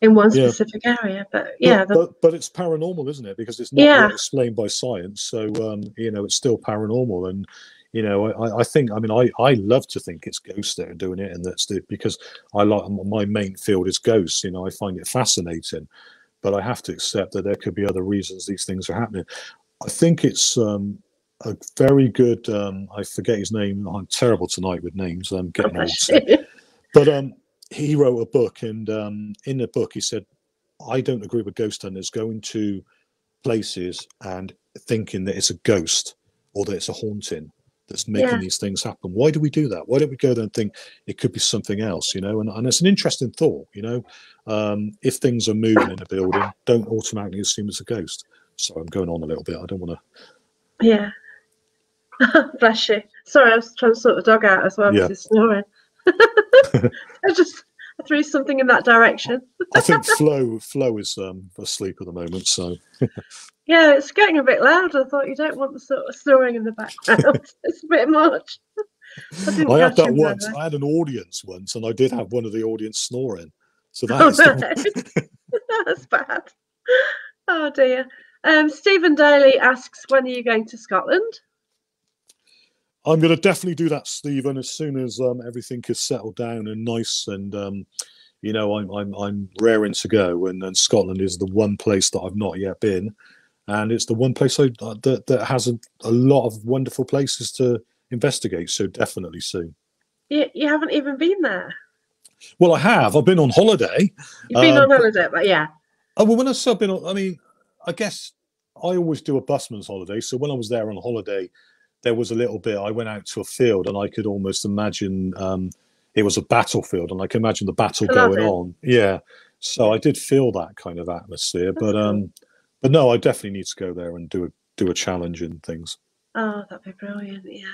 in one Yeah. specific area. But yeah, but, the, but but it's paranormal, isn't it? Because it's not Yeah. explained by science. So um, you know, it's still paranormal, and you know, I, I think, I mean, I I love to think it's ghosts that are doing it, and that's the because I like my main field is ghosts. You know, I find it fascinating, but I have to accept that there could be other reasons these things are happening. I think it's um, a very good. Um, I forget his name. I'm terrible tonight with names. I'm getting old. so- but um, he wrote a book, and um, in the book, he said, "I don't agree with ghost hunters going to places and thinking that it's a ghost or that it's a haunting that's making Yeah. these things happen. Why do we do that? Why don't we go there and think it could be something else? You know, and, and it's an interesting thought. You know, um, if things are moving in a building, don't automatically assume it's a ghost. So I'm going on a little bit. I don't want to. yeah. Bless you. Sorry, I was trying to sort the dog out as well Yeah. because he's snoring. I just I threw something in that direction. I think Flo Flo is um, asleep at the moment, so Yeah, it's getting a bit loud. I thought you don't want the sort of snoring in the background. it's a bit much. I, I had that once. way. I had an audience once, and I did have one of the audience snoring. So Oh, no. That's bad. Oh dear. Um, Stephen Daly asks, when are you going to Scotland? I'm going to definitely do that, Stephen, as soon as um, everything is settled down and nice, and um, you know, I'm I'm I'm raring to go. And, and Scotland is the one place that I've not yet been, and it's the one place I, uh, that that has a, a lot of wonderful places to investigate. So definitely soon. You, you haven't even been there. Well, I have. I've been on holiday. You've been Um, on holiday, but yeah. Oh, well, when I say I've been on, I mean, I guess I always do a busman's holiday. So when I was there on holiday, there was a little bit, I went out to a field and I could almost imagine um, it was a battlefield and I can imagine the battle going it. on. Yeah. So I did feel that kind of atmosphere. But um, but no, I definitely need to go there and do a do a challenge and things. Oh, that'd be brilliant. Yeah,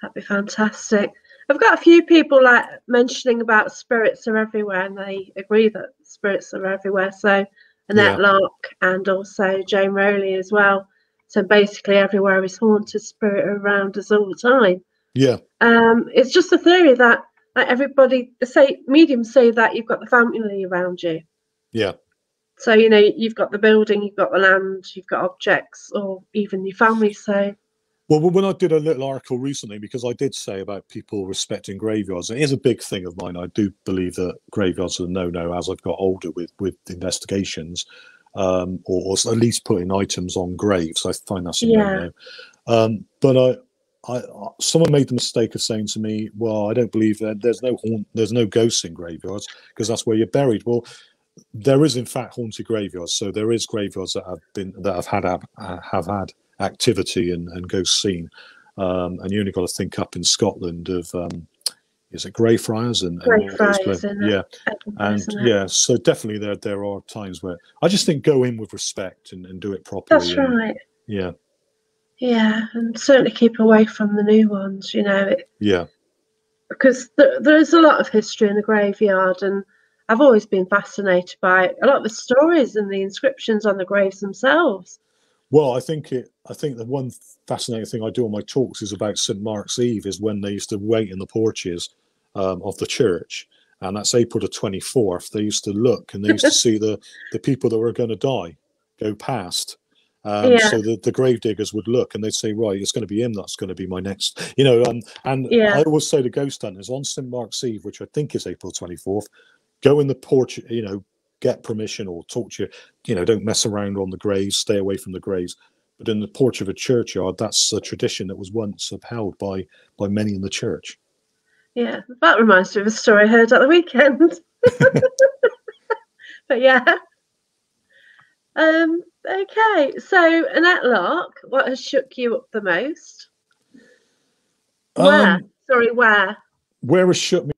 that'd be fantastic. I've got a few people like mentioning about spirits are everywhere, and they agree that spirits are everywhere. So Annette Yeah. Locke and also Jane Rowley as well. So basically, everywhere is haunted, spirit around us all the time. Yeah. Um, it's just a theory that like everybody say mediums say that you've got the family around you. Yeah. So you know you've got the building, you've got the land, you've got objects, or even your family. So Well, when I did a little article recently, because I did say about people respecting graveyards, it is a big thing of mine. I do believe that graveyards are no no as I've got older with with investigations, um, or, or at least putting items on graves. I find that's a Yeah. Um, but I. I, someone made the mistake of saying to me, "Well, I don't believe that there's no haunt, there's no ghosts in graveyards because that's where you're buried." Well, there is in fact haunted graveyards. So there is graveyards that have been that have had uh, have had activity and, and ghost seen. Um, and you only got to think up in Scotland of um, is it Greyfriars and, and Greyfriars, isn't yeah, and yeah, so definitely there there are times where I just think go in with respect and, and do it properly. that's and- right. Yeah, Yeah, and certainly keep away from the new ones. You know, it, yeah, because th- there is a lot of history in the graveyard, and I've always been fascinated by a lot of the stories and the inscriptions on the graves themselves. Well, I think it. I think the one fascinating thing I do on my talks is about St Mark's Eve, is when they used to wait in the porches um, of the church, and that's April the twenty fourth. They used to look and they used to see the the people that were going to die go past. Um, yeah. So the, the grave diggers would look and they'd say, right, it's going to be him that's going to be my next, you know. Um, and yeah. I always say to ghost hunters on St Mark's Eve, which I think is April twenty fourth, go in the porch, you know, get permission or talk to you, you know, don't mess around on the graves, stay away from the graves. But in the porch of a churchyard, that's a tradition that was once upheld by by many in the church. Yeah, that reminds me of a story I heard at the weekend. but yeah. Um, okay, so Annette Locke, what has shook you up the most? Where? Um, Sorry, where? Where has shook me?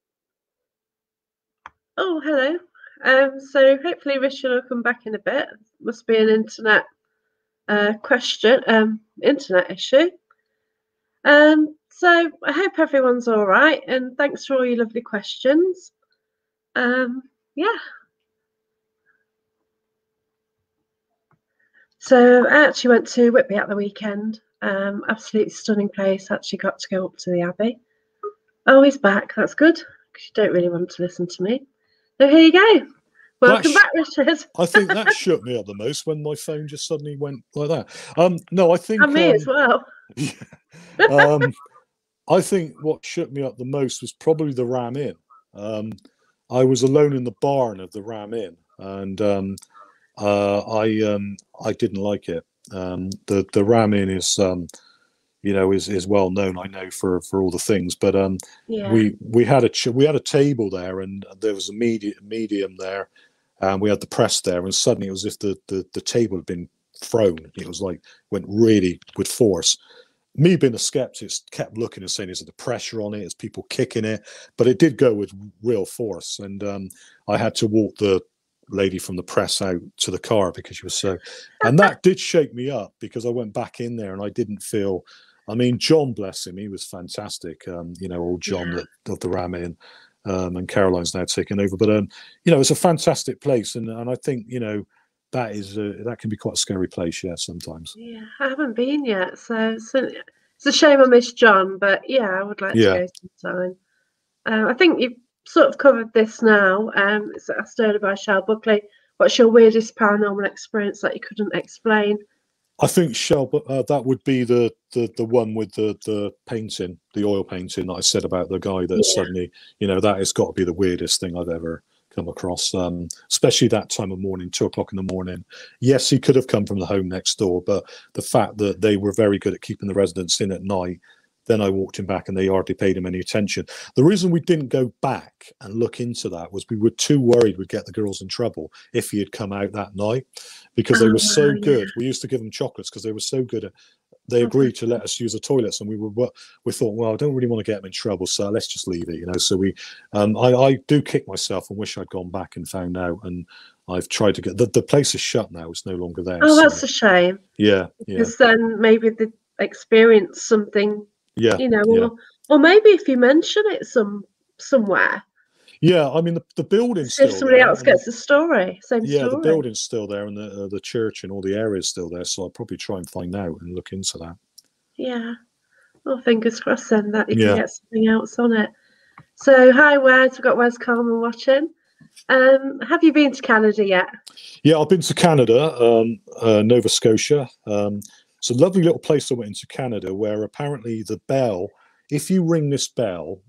Oh, hello. Um, so hopefully Richard will come back in a bit. Must be an internet uh, question, um, internet issue. Um, so I hope everyone's all right, and thanks for all your lovely questions. Um, yeah. So I actually went to Whitby at the weekend. Um, absolutely stunning place. Actually got to go up to the Abbey. Oh, he's back. That's good because you don't really want to listen to me. So here you go. Welcome back, Richard. I think that shook me up the most when my phone just suddenly went like that. Um, no, I think and me um, as well. Um, I think what shook me up the most was probably the Ram Inn. Um, I was alone in the barn of the Ram Inn, and um, uh, I um, I didn't like it. Um, the the Ram Inn is um, you know is is well known I know for for all the things, but um, yeah. we we had a ch- we had a table there, and there was a medium medium there, and we had the press there, and suddenly it was as if the the, the table had been thrown. It was like went really with force me being a skeptic kept looking and saying is it the pressure on it? Is people kicking it? But it did go with real force. And um, i had to walk the lady from the press out to the car because she was so and that did shake me up because i went back in there and i didn't feel i mean john bless him he was fantastic um, you know old john yeah. that, of the Ram Inn um, and caroline's now taken over. But um, you know it's a fantastic place. And, and i think you know that is a, that can be quite a scary place yeah sometimes yeah i haven't been yet so, so it's a shame i missed john but yeah i would like yeah. to go sometime uh, i think you've sort of covered this now. Um, it's asked earlier by Shell Buckley. What's your weirdest paranormal experience that you couldn't explain? I think Shell, uh, that would be the, the the one with the the painting, the oil painting that I said about the guy that yeah. suddenly, you know, that has got to be the weirdest thing I've ever come across. Um, especially that time of morning, two o'clock in the morning. Yes, he could have come from the home next door, but the fact that they were very good at keeping the residents in at night then I walked him back and they hardly paid him any attention. The reason we didn't go back and look into that was we were too worried we'd get the girls in trouble if he had come out that night because they were so oh, good. We used to give them chocolates because they were so good at they agreed to let us use the toilets and we were we thought well i don't really want to get them in trouble so let's just leave it you know so we um, I, I do kick myself and wish i'd gone back and found out and i've tried to get the, the place is shut now it's no longer there oh that's a shame yeah yeah because then maybe the experience something yeah. You know, yeah. or, or maybe if you mention it some somewhere. Yeah, I mean the, the building's if somebody there, else gets the story, same story. yeah, story. the building's still there, and the uh, the church and all the areas still there. So I'll probably try and find out and look into that. Yeah, well, fingers crossed then that you yeah. can get something else on it. So hi, Wes. We've got Wes Coleman watching. Um, have you been to Canada yet? Yeah, I've been to Canada, um, uh, Nova Scotia. Um, it's a lovely little place I went into Canada where apparently the bell, if you ring this bell,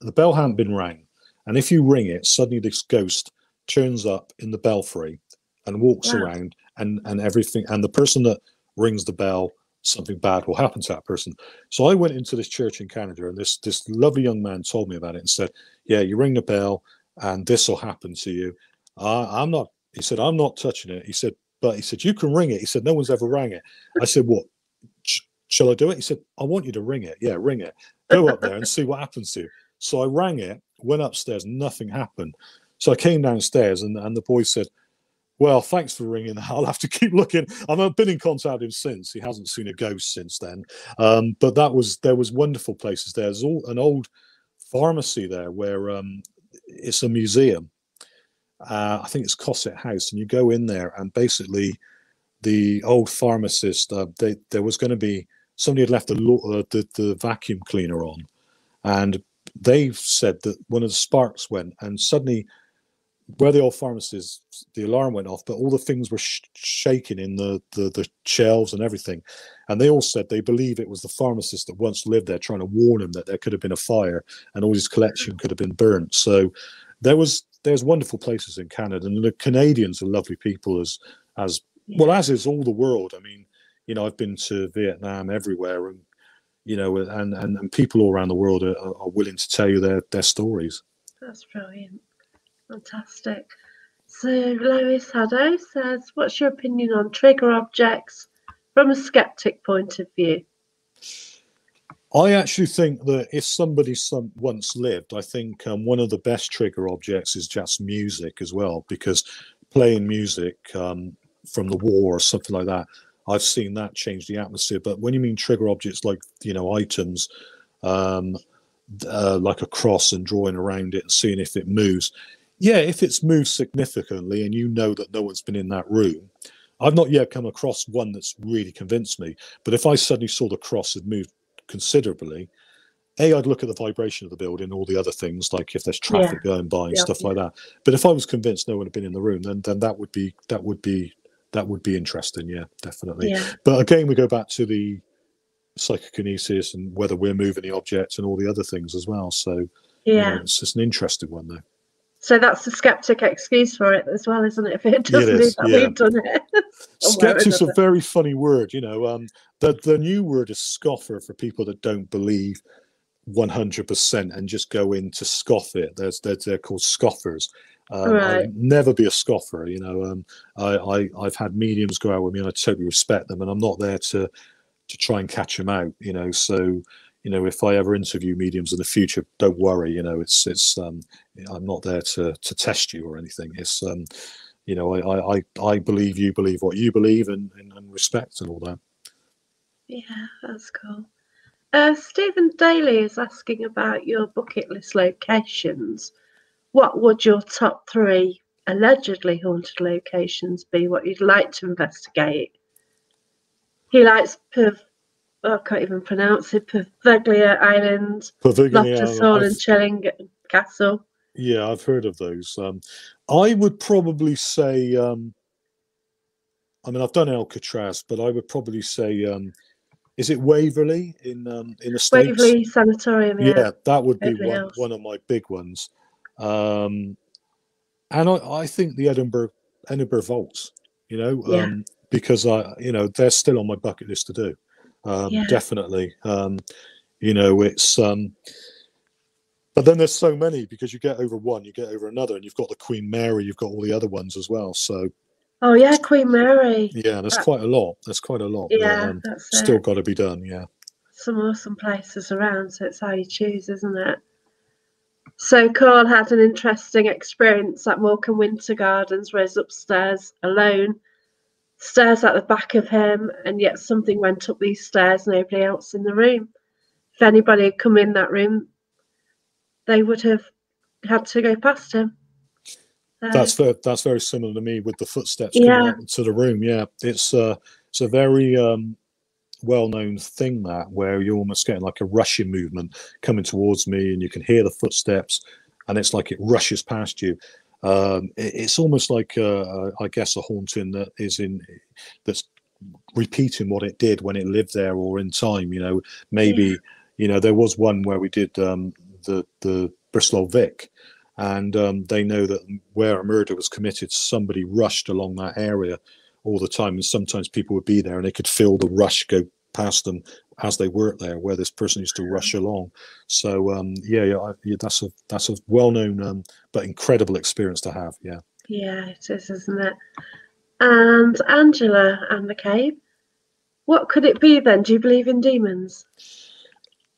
the bell hadn't been rang. And if you ring it, suddenly this ghost turns up in the belfry and walks wow. around and, and everything. And the person that rings the bell, something bad will happen to that person. So I went into this church in Canada and this, this lovely young man told me about it and said, yeah, you ring the bell and this will happen to you. Uh, I'm not, he said, I'm not touching it. He said, but he said, You can ring it. He said, No one's ever rang it. I said, What? shall I do it? He said, I want you to ring it. Yeah, ring it. Go up there and see what happens to you. So I rang it, went upstairs, nothing happened. So I came downstairs and, and the boy said, Well, thanks for ringing. I'll have to keep looking. I've been in contact with him since. He hasn't seen a ghost since then. Um, but that was there was wonderful places there. There's all, an old pharmacy there where um, it's a museum Uh, I think it's Cossit House, and you go in there, and basically, the old pharmacist, uh, they, there was going to be somebody had left the, uh, the the vacuum cleaner on, and they said that one of the sparks went, and suddenly where the old pharmacies, the alarm went off, but all the things were sh- shaking in the, the, the shelves and everything, and they all said they believe it was the pharmacist that once lived there trying to warn him that there could have been a fire and all his collection could have been burnt. So there was there's wonderful places in Canada, and the Canadians are lovely people as as well as is all the world. I mean, you know, I've been to Vietnam everywhere, and you know, and and, and people all around the world are, are willing to tell you their their stories. That's brilliant. Fantastic. So Lois Haddo says, "What's your opinion on trigger objects from a skeptic point of view?" I actually think that if somebody some, once lived, I think um, one of the best trigger objects is just music as well, because playing music um, from the war or something like that, I've seen that change the atmosphere. But when you mean trigger objects like you know items, um, uh, like a cross and drawing around it and seeing if it moves, yeah, if it's moved significantly and you know that no one's been in that room, I've not yet come across one that's really convinced me. But if I suddenly saw the cross had moved considerably, a I'd look at the vibration of the building, all the other things like if there's traffic yeah. going by and yeah, stuff like that. But if I was convinced no one had been in the room, then then that would be that would be that would be interesting. Yeah, definitely. But again, we go back to the psychokinesis and whether we're moving the objects and all the other things as well. So yeah, you know, it's just an interesting one though. So that's the skeptic excuse for it as well, isn't it? If it doesn't it is, that, yeah. we've done it. Skeptic's a very funny word, you know. Um, the the new word is scoffer for people that don't believe 100% and just go in to scoff it. There's, they're, they're called scoffers. Um, right. never be a scoffer. You know, um, I, I have had mediums go out with me, and I totally respect them, and I'm not there to to try and catch them out. You know, so you know, if I ever interview mediums in the future, don't worry. You know, it's it's um, I'm not there to to test you or anything. It's um, you know, I I I believe you believe what you believe and and, and respect and all that. Yeah, that's cool. Uh, Stephen Daly is asking about your bucket list locations. What would your top three allegedly haunted locations be? What you'd like to investigate? He likes Perth oh, I can't even pronounce it. Poveglia Island, Poveglia Loftus Hall, and Chilling Castle. Yeah, I've heard of those. Um, I would probably say, um, I mean, I've done Alcatraz, but I would probably say, um, is it Waverly in um, in the states? Waverly Sanatorium. Yeah, yeah that would be one, one of my big ones. Um, and I, I think the Edinburgh Edinburgh Vaults, you know, yeah. um, because I, you know, they're still on my bucket list to do um, yeah. definitely. Um, you know, it's. Um, but then there's so many because you get over one, you get over another, and you've got the Queen Mary, you've got all the other ones as well. So. Oh yeah, Queen Mary. Yeah, that's that, quite a lot. That's quite a lot. Yeah, that, um, that's still got to be done. Yeah. Some awesome places around, so it's how you choose, isn't it? So Carl had an interesting experience at Morecambe Winter Gardens, where he's upstairs alone stairs at the back of him, and yet something went up these stairs, nobody else in the room. If anybody had come in that room, they would have had to go past him. that's very, that's very similar to me with the footsteps yeah. coming into the room. Yeah, it's uh, it's a very um, well-known thing that where you're almost getting like a rushing movement coming towards me, and you can hear the footsteps, and it's like it rushes past you um, it, it's almost like uh, I guess a haunting that is in that's repeating what it did when it lived there or in time. You know, maybe yeah. you know there was one where we did um, the the Bristol Vic, and um, they know that where a murder was committed, somebody rushed along that area all the time, and sometimes people would be there and they could feel the rush go past them as they work there, where this person used to rush along. So um, yeah, yeah, yeah, that's a that's a well known um, but incredible experience to have. Yeah. Yeah, it is, isn't it? And Angela and the cave. What could it be then? Do you believe in demons?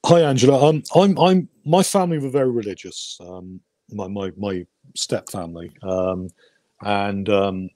Hi, Angela. Um, I'm I'm my family were very religious. Um, my my my step family. Um, and um,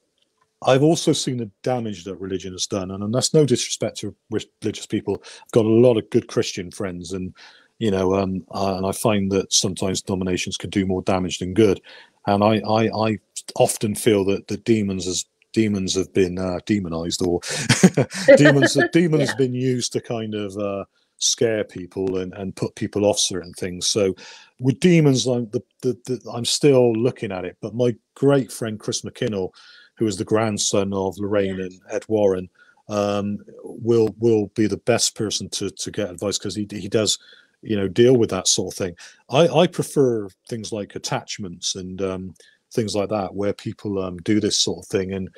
I've also seen the damage that religion has done, and, and that's no disrespect to religious people. I've got a lot of good Christian friends, and you know, um, uh, and I find that sometimes nominations can do more damage than good. And I, I, I often feel that the demons as demons have been uh, demonized or demons demons yeah. have been used to kind of uh, scare people and, and put people off certain things. So with demons, I'm the, the, the, I'm still looking at it. But my great friend Chris McKinnell, who is the grandson of Lorraine and Ed Warren, um, will will be the best person to to get advice because he he does you know deal with that sort of thing. I I prefer things like attachments and um, things like that where people um, do this sort of thing and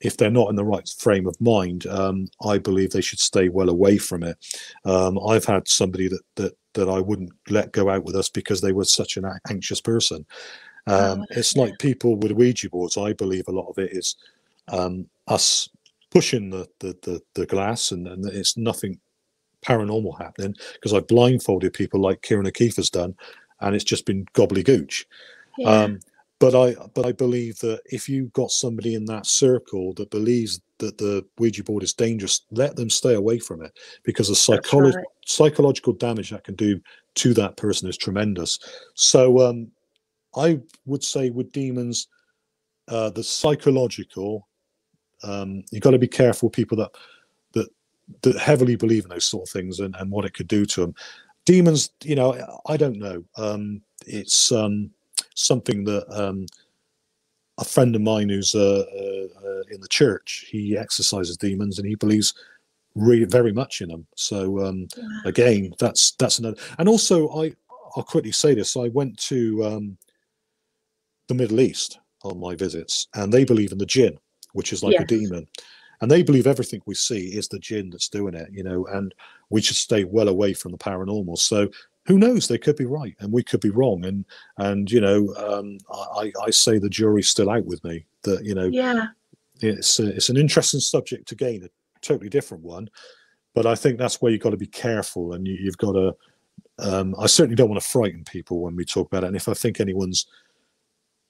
if they're not in the right frame of mind, um, I believe they should stay well away from it. Um, I've had somebody that that that I wouldn't let go out with us because they were such an anxious person. Um, oh, it's like people with Ouija boards. I believe a lot of it is um, us pushing the, the the, the glass, and, and it's nothing paranormal happening because I've blindfolded people like Ciarán O'Keeffe has done, and it's just been gobbledygooch. Yeah. Um, but I but I believe that if you've got somebody in that circle that believes that the Ouija board is dangerous, let them stay away from it because the psycholo- right. psychological damage that can do to that person is tremendous. So um, I would say with demons, uh, the psychological, um, you've got to be careful people that that that heavily believe in those sort of things and, and what it could do to them. Demons, you know, I don't know. Um, it's um, something that um, a friend of mine who's uh, uh, uh, in the church, he exorcises demons and he believes really very much in them. So um, again, that's that's another. And also, I I'll quickly say this: I went to um, the Middle East on my visits, and they believe in the jinn, which is like yes. a demon. And they believe everything we see is the jinn that's doing it, you know, and we should stay well away from the paranormal. So who knows? They could be right, and we could be wrong. And and you know, um, I I say the jury's still out with me. That you know, yeah, it's a, it's an interesting subject to gain a totally different one, but I think that's where you've got to be careful, and you, have got to. Um, I certainly don't want to frighten people when we talk about it, and if I think anyone's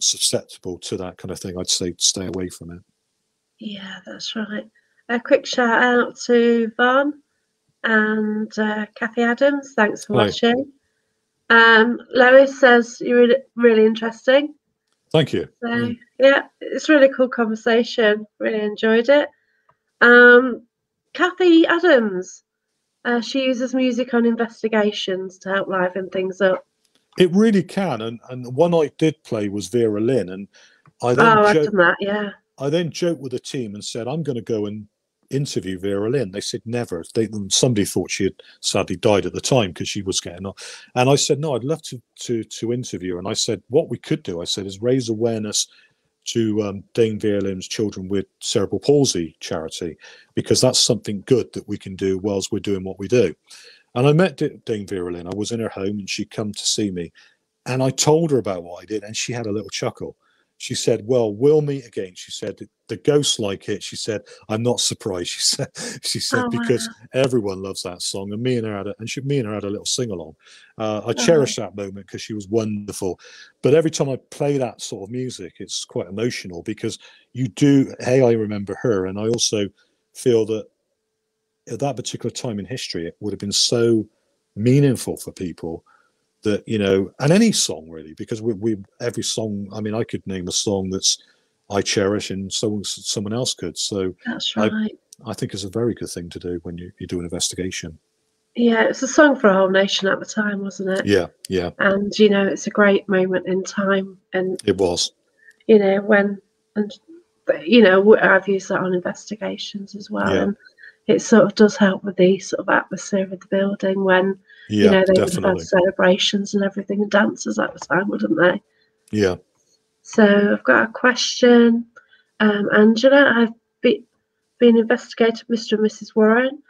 susceptible to that kind of thing, I'd say stay away from it. Yeah, that's right. A quick shout out to Vaughn and uh, Kathy Adams. Thanks for Hi. watching. Um, Lois says you're really, really interesting. Thank you. So mm. yeah, it's really cool conversation. Really enjoyed it. Um, Kathy Adams, uh, she uses music on investigations to help liven things up. It really can, and and one I did play was Vera Lynn, and I then oh, done that, yeah. I then joked with the team and said, I'm going to go and interview Vera Lynn. They said never. They, somebody thought she had sadly died at the time because she was getting on. And I said, no, I'd love to, to, to interview her. And I said, what we could do, I said, is raise awareness to um, Dame Vera Lynn's Children with Cerebral Palsy charity, because that's something good that we can do whilst we're doing what we do. And I met Dame Vera Lynn. I was in her home and she'd come to see me. And I told her about what I did, and she had a little chuckle she said, "Well, we'll meet again." She said, "The ghosts like it." She said, "I'm not surprised." She said, "She said oh, because wow. everyone loves that song, and me and her had a, and she, me and her had a little sing along. Uh, I uh-huh. cherish that moment because she was wonderful. But every time I play that sort of music, it's quite emotional because you do. Hey, I remember her, and I also feel that at that particular time in history, it would have been so meaningful for people that you know, and any song really, because we, we every song. I mean, I could name a song that's I cherish, and so someone else could. So that's right. I, I think it's a very good thing to do when you, you do an investigation. Yeah, it's a song for a whole nation at the time, wasn't it? Yeah, yeah. And you know, it's a great moment in time, and it was. You know when, and you know, I've used that on investigations as well, yeah. and it sort of does help with the sort of atmosphere of the building when yeah, you know, they definitely. would have had celebrations and everything and dances at the time, wouldn't they? Yeah. So I've got a question. Um, Angela, I've be, been investigated Mr. and Mrs. Warren.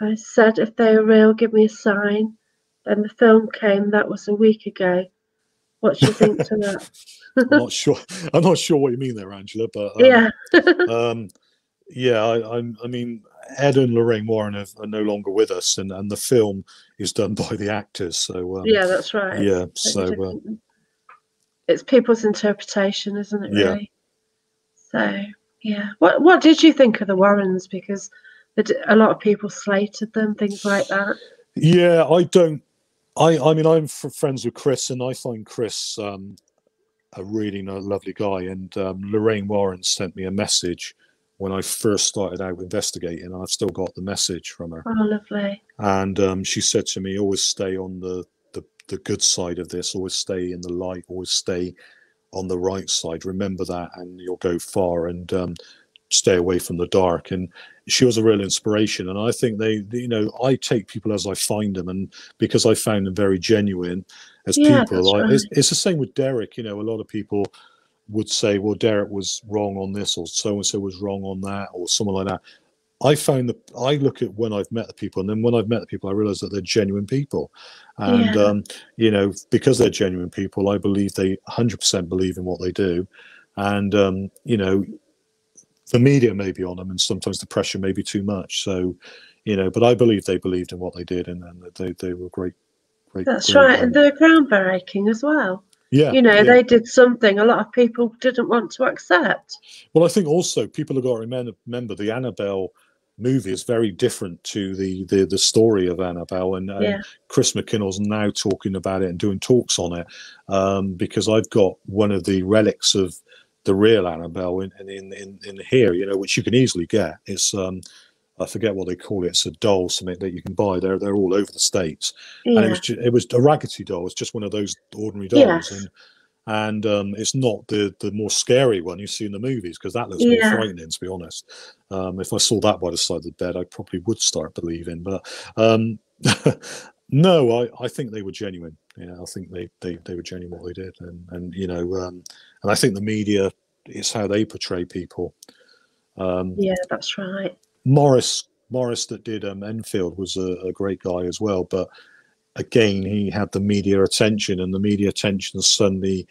I said if they are real, give me a sign. Then the film came. That was a week ago. What do you think to that? I'm not sure. I'm not sure what you mean there, Angela. But um, yeah, um, yeah. I, I, I mean, Ed and Lorraine Warren are, are, no longer with us, and, and the film is done by the actors. So um, yeah, that's right. Yeah, so uh, it's people's interpretation, isn't it? Really. Yeah. So yeah, what what did you think of the Warrens? Because a lot of people slated them, things like that. Yeah, I don't I, I mean, I'm friends with Chris, and I find Chris um, a really lovely guy. And um, Lorraine Warren sent me a message when I first started out investigating. And I've still got the message from her. Oh, lovely. And um, she said to me, always stay on the, the, the good side of this, always stay in the light, always stay on the right side. Remember that, and you'll go far. And um, stay away from the dark. And she was a real inspiration. And I think they, you know, I take people as I find them, and because I found them very genuine as yeah, people, I, it's, it's the same with Derek. You know, a lot of people would say, well, Derek was wrong on this, or so and so was wrong on that, or something like that. I found that I look at when I've met the people, and then when I've met the people, I realize that they're genuine people, and yeah. um, you know, because they're genuine people, I believe they 100% believe in what they do, and um, you know, the media may be on them, and sometimes the pressure may be too much. So, you know, but I believe they believed in what they did, and, and they they were great. great That's great right, and they're groundbreaking as well. Yeah, you know, yeah. they did something a lot of people didn't want to accept. Well, I think also people have got to remember, remember the Annabelle movie is very different to the the, the story of Annabelle, and, and yeah. Chris McKinnell's now talking about it and doing talks on it um, because I've got one of the relics of the real Annabelle in, in in in here, you know, which you can easily get. It's um, I forget what they call it. It's a doll, something that you can buy. They're they're all over the states, yeah. and it was just, it was a Raggedy doll. It's just one of those ordinary dolls, yes. and and um, it's not the the more scary one you see in the movies because that looks yeah. more frightening. To be honest, um, if I saw that by the side of the bed, I probably would start believing. But um, no, I I think they were genuine. Yeah, I think they they they were genuine what they did, and and you know um, and I think the media is how they portray people. Um, yeah, that's right. Maurice Maurice that did um, Enfield was a, a, great guy as well, but again he had the media attention, and the media attention suddenly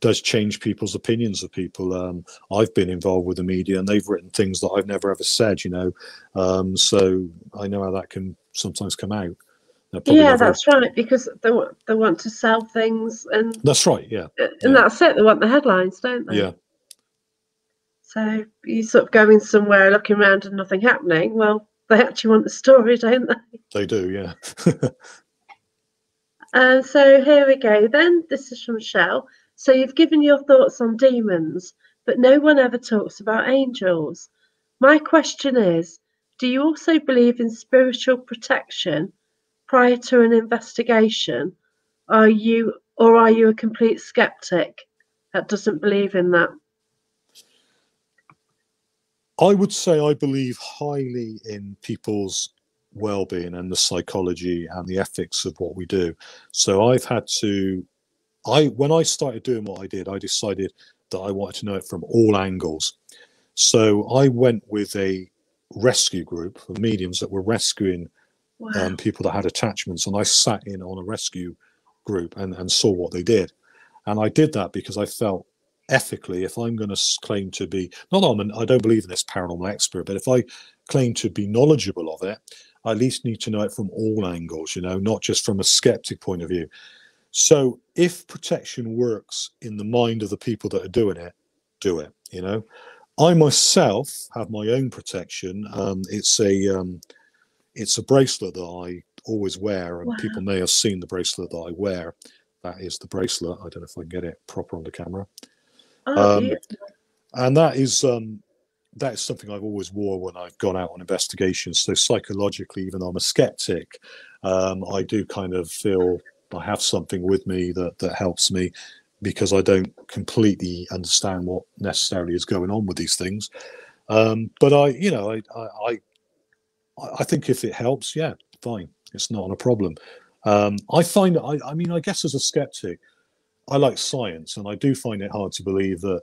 does change people's opinions of people. Um, I've been involved with the media, and they've written things that I've never ever said. You know, um, so I know how that can sometimes come out yeah, that's right. Because they want they want to sell things, and that's right. Yeah, and yeah. that's it. They want the headlines, don't they? Yeah. So you sort of going somewhere, looking around, and nothing happening. Well, they actually want the story, don't they? They do, yeah. and uh, so here we go. Then this is from Shell. So you've given your thoughts on demons, but no one ever talks about angels. My question is, do you also believe in spiritual protection prior to an investigation? Are you or are you a complete skeptic that doesn't believe in that? I would say I believe highly in people's well-being and the psychology and the ethics of what we do. So I've had to I when I started doing what I did, I decided that I wanted to know it from all angles. So I went with a rescue group of mediums that were rescuing wow. um, people that had attachments, and I sat in on a rescue group and, and saw what they did. And I did that because I felt ethically, if I'm going to claim to be not I'm an, I don't believe in this paranormal expert, but if I claim to be knowledgeable of it, I at least need to know it from all angles, you know, not just from a skeptic point of view. So if protection works in the mind of the people that are doing it, do it. You know, I myself have my own protection. Um, it's a um, it's a bracelet that I always wear, and wow. people may have seen the bracelet that I wear. That is the bracelet. I don't know if I can get it proper on the camera. Oh, um, and that is um, that is something I've always wore when I've gone out on investigations. So psychologically, even though I'm a skeptic, um, I do kind of feel I have something with me that that helps me because I don't completely understand what necessarily is going on with these things. Um, but I, you know, I, I, I think if it helps, yeah, fine. It's not a problem. Um, I find, I, I mean, I guess as a skeptic, I like science, and I do find it hard to believe that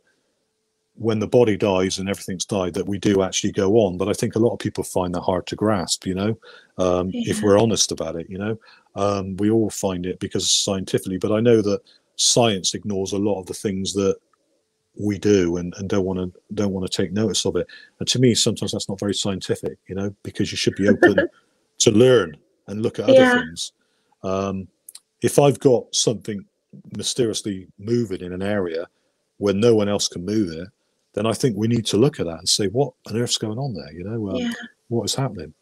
when the body dies and everything's died, that we do actually go on. But I think a lot of people find that hard to grasp. You know, um, yeah. if we're honest about it, you know, um, we all find it because scientifically. But I know that science ignores a lot of the things that we do and, and don't want to don't want to take notice of it and to me sometimes that's not very scientific you know because you should be open to learn and look at other yeah. things um, if i've got something mysteriously moving in an area where no one else can move it then i think we need to look at that and say what on earth's going on there you know um, yeah. what is happening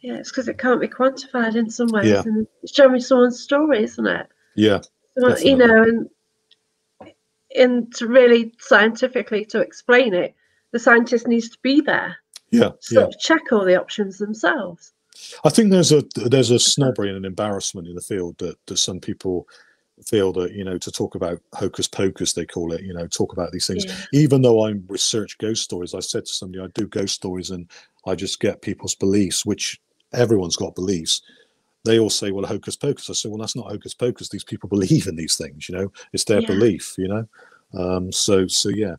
Yeah, it's because it can't be quantified in some ways, Yeah. and it's generally someone's story, isn't it? Yeah, you know, and and to really scientifically to explain it, the scientist needs to be there, yeah, sort yeah. of check all the options themselves. I think there's a there's a snobbery and an embarrassment in the field that that some people feel that you know to talk about hocus pocus they call it you know talk about these things. Yeah. even though i research ghost stories i said to somebody i do ghost stories and i just get people's beliefs which everyone's got beliefs. They all say well hocus pocus. I say well that's not hocus pocus. These people believe in these things you know? It's their Yeah. belief you know? Um so so yeah.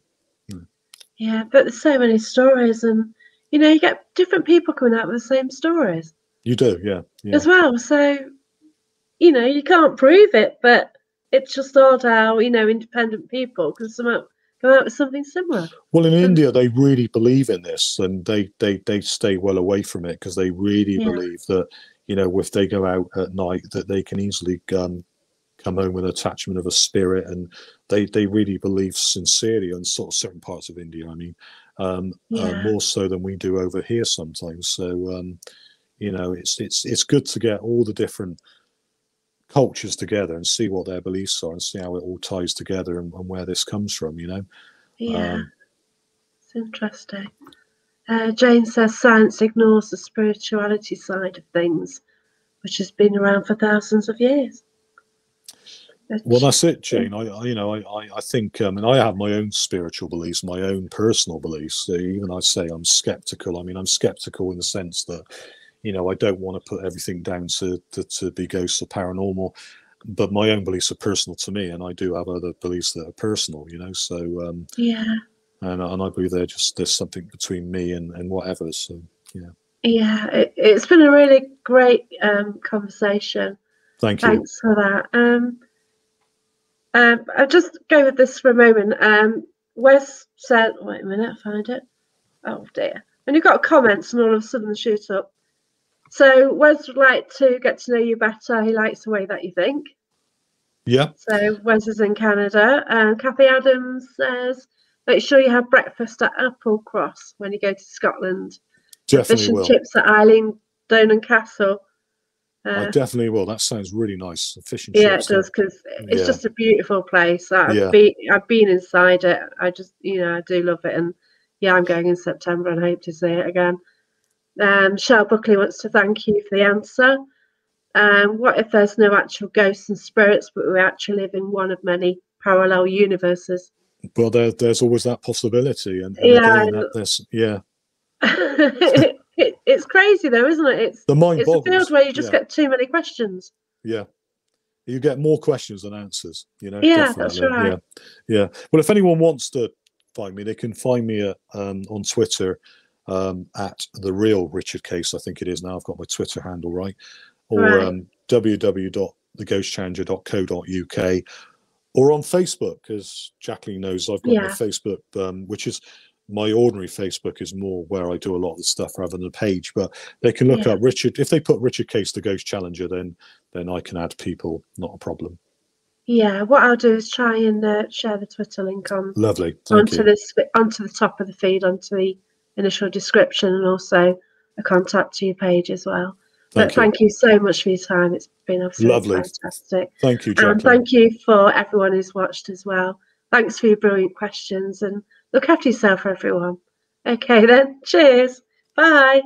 Yeah, but there's so many stories, and you know, you get different people coming out with the same stories. You do yeah yeah. As well. So, you know, you can't prove it, but it's just odd how you know independent people can come out come out with something similar. Well, in And- India, they really believe in this, and they they they stay well away from it because they really Yeah. believe that you know if they go out at night that they can easily um, come home with an attachment of a spirit, and they they really believe sincerely in sort of certain parts of India. I mean, um, uh, more so than we do over here sometimes. So um, you know, it's it's it's good to get all the different cultures together and see what their beliefs are and see how it all ties together and, and where this comes from. You know. Yeah, Um, it's interesting. Uh, Jane says science ignores the spirituality side of things, which has been around for thousands of years. Well, that's it, Jane. I, I you know, I, I, I think, um, and I have my own spiritual beliefs, my own personal beliefs. Even I say I'm skeptical. I mean, I'm skeptical in the sense that, you know, I don't want to put everything down to, to to be ghosts or paranormal, but my own beliefs are personal to me, and I do have other beliefs that are personal. You know, so um, yeah, and and I believe they're just there's something between me and and whatever. So yeah, it, it's been a really great um, conversation. thank you. Thanks for that. Um, um, I'll just go with this for a moment. Um, Wes said, wait a minute, find it. Oh dear. When you've got comments and all of a sudden they shoot up. So Wes would like to get to know you better. He likes the way that you think. Yeah, So Wes is in Canada. And Kathy Adams says, make sure you have breakfast at Applecross when you go to Scotland. Fish and will. chips at Eilean Donan Castle. I Uh, definitely will. That sounds really nice. Fish and yeah, chips. it does because it's Yeah. just a beautiful place. I've Yeah. been I've been inside it. I just you know I do love it, and yeah, I'm going in September and hope to see it again. Um, Shell Buckley wants to thank you for the answer. Um, what if there's no actual ghosts and spirits, but we actually live in one of many parallel universes? Well, there, there's always that possibility, and, and Yeah, again, that, yeah, it, it, it's crazy though, isn't it? It's the mind it's a boggles. field where you just yeah, get too many questions. yeah, you get more questions than answers. You know, Yeah, that's right. Yeah, yeah. Well, if anyone wants to find me, they can find me at, um, on Twitter um, at the real Richard Case. I think it is now. I've got my Twitter handle right, or Right. um, www.theghostchallenger.co.uk. Or on Facebook, as Jacqueline knows, I've got my Facebook, um, which is my ordinary Facebook is more where I do a lot of the stuff rather than a page. But they can look Yeah. up Richard. If they put Richard Case, the Ghost Challenger, then then I can add people. Not a problem. Yeah, what I'll do is try and uh, share the Twitter link on Lovely. Thank onto you. this onto the top of the feed, onto the initial description, and also a contact to your page as well. Thank but you. thank you so much for your time. It's been absolutely Lovely. fantastic. Thank you, And thank you for everyone who's watched as well. Thanks for your brilliant questions and look after yourself, everyone. Okay, then. Cheers. Bye.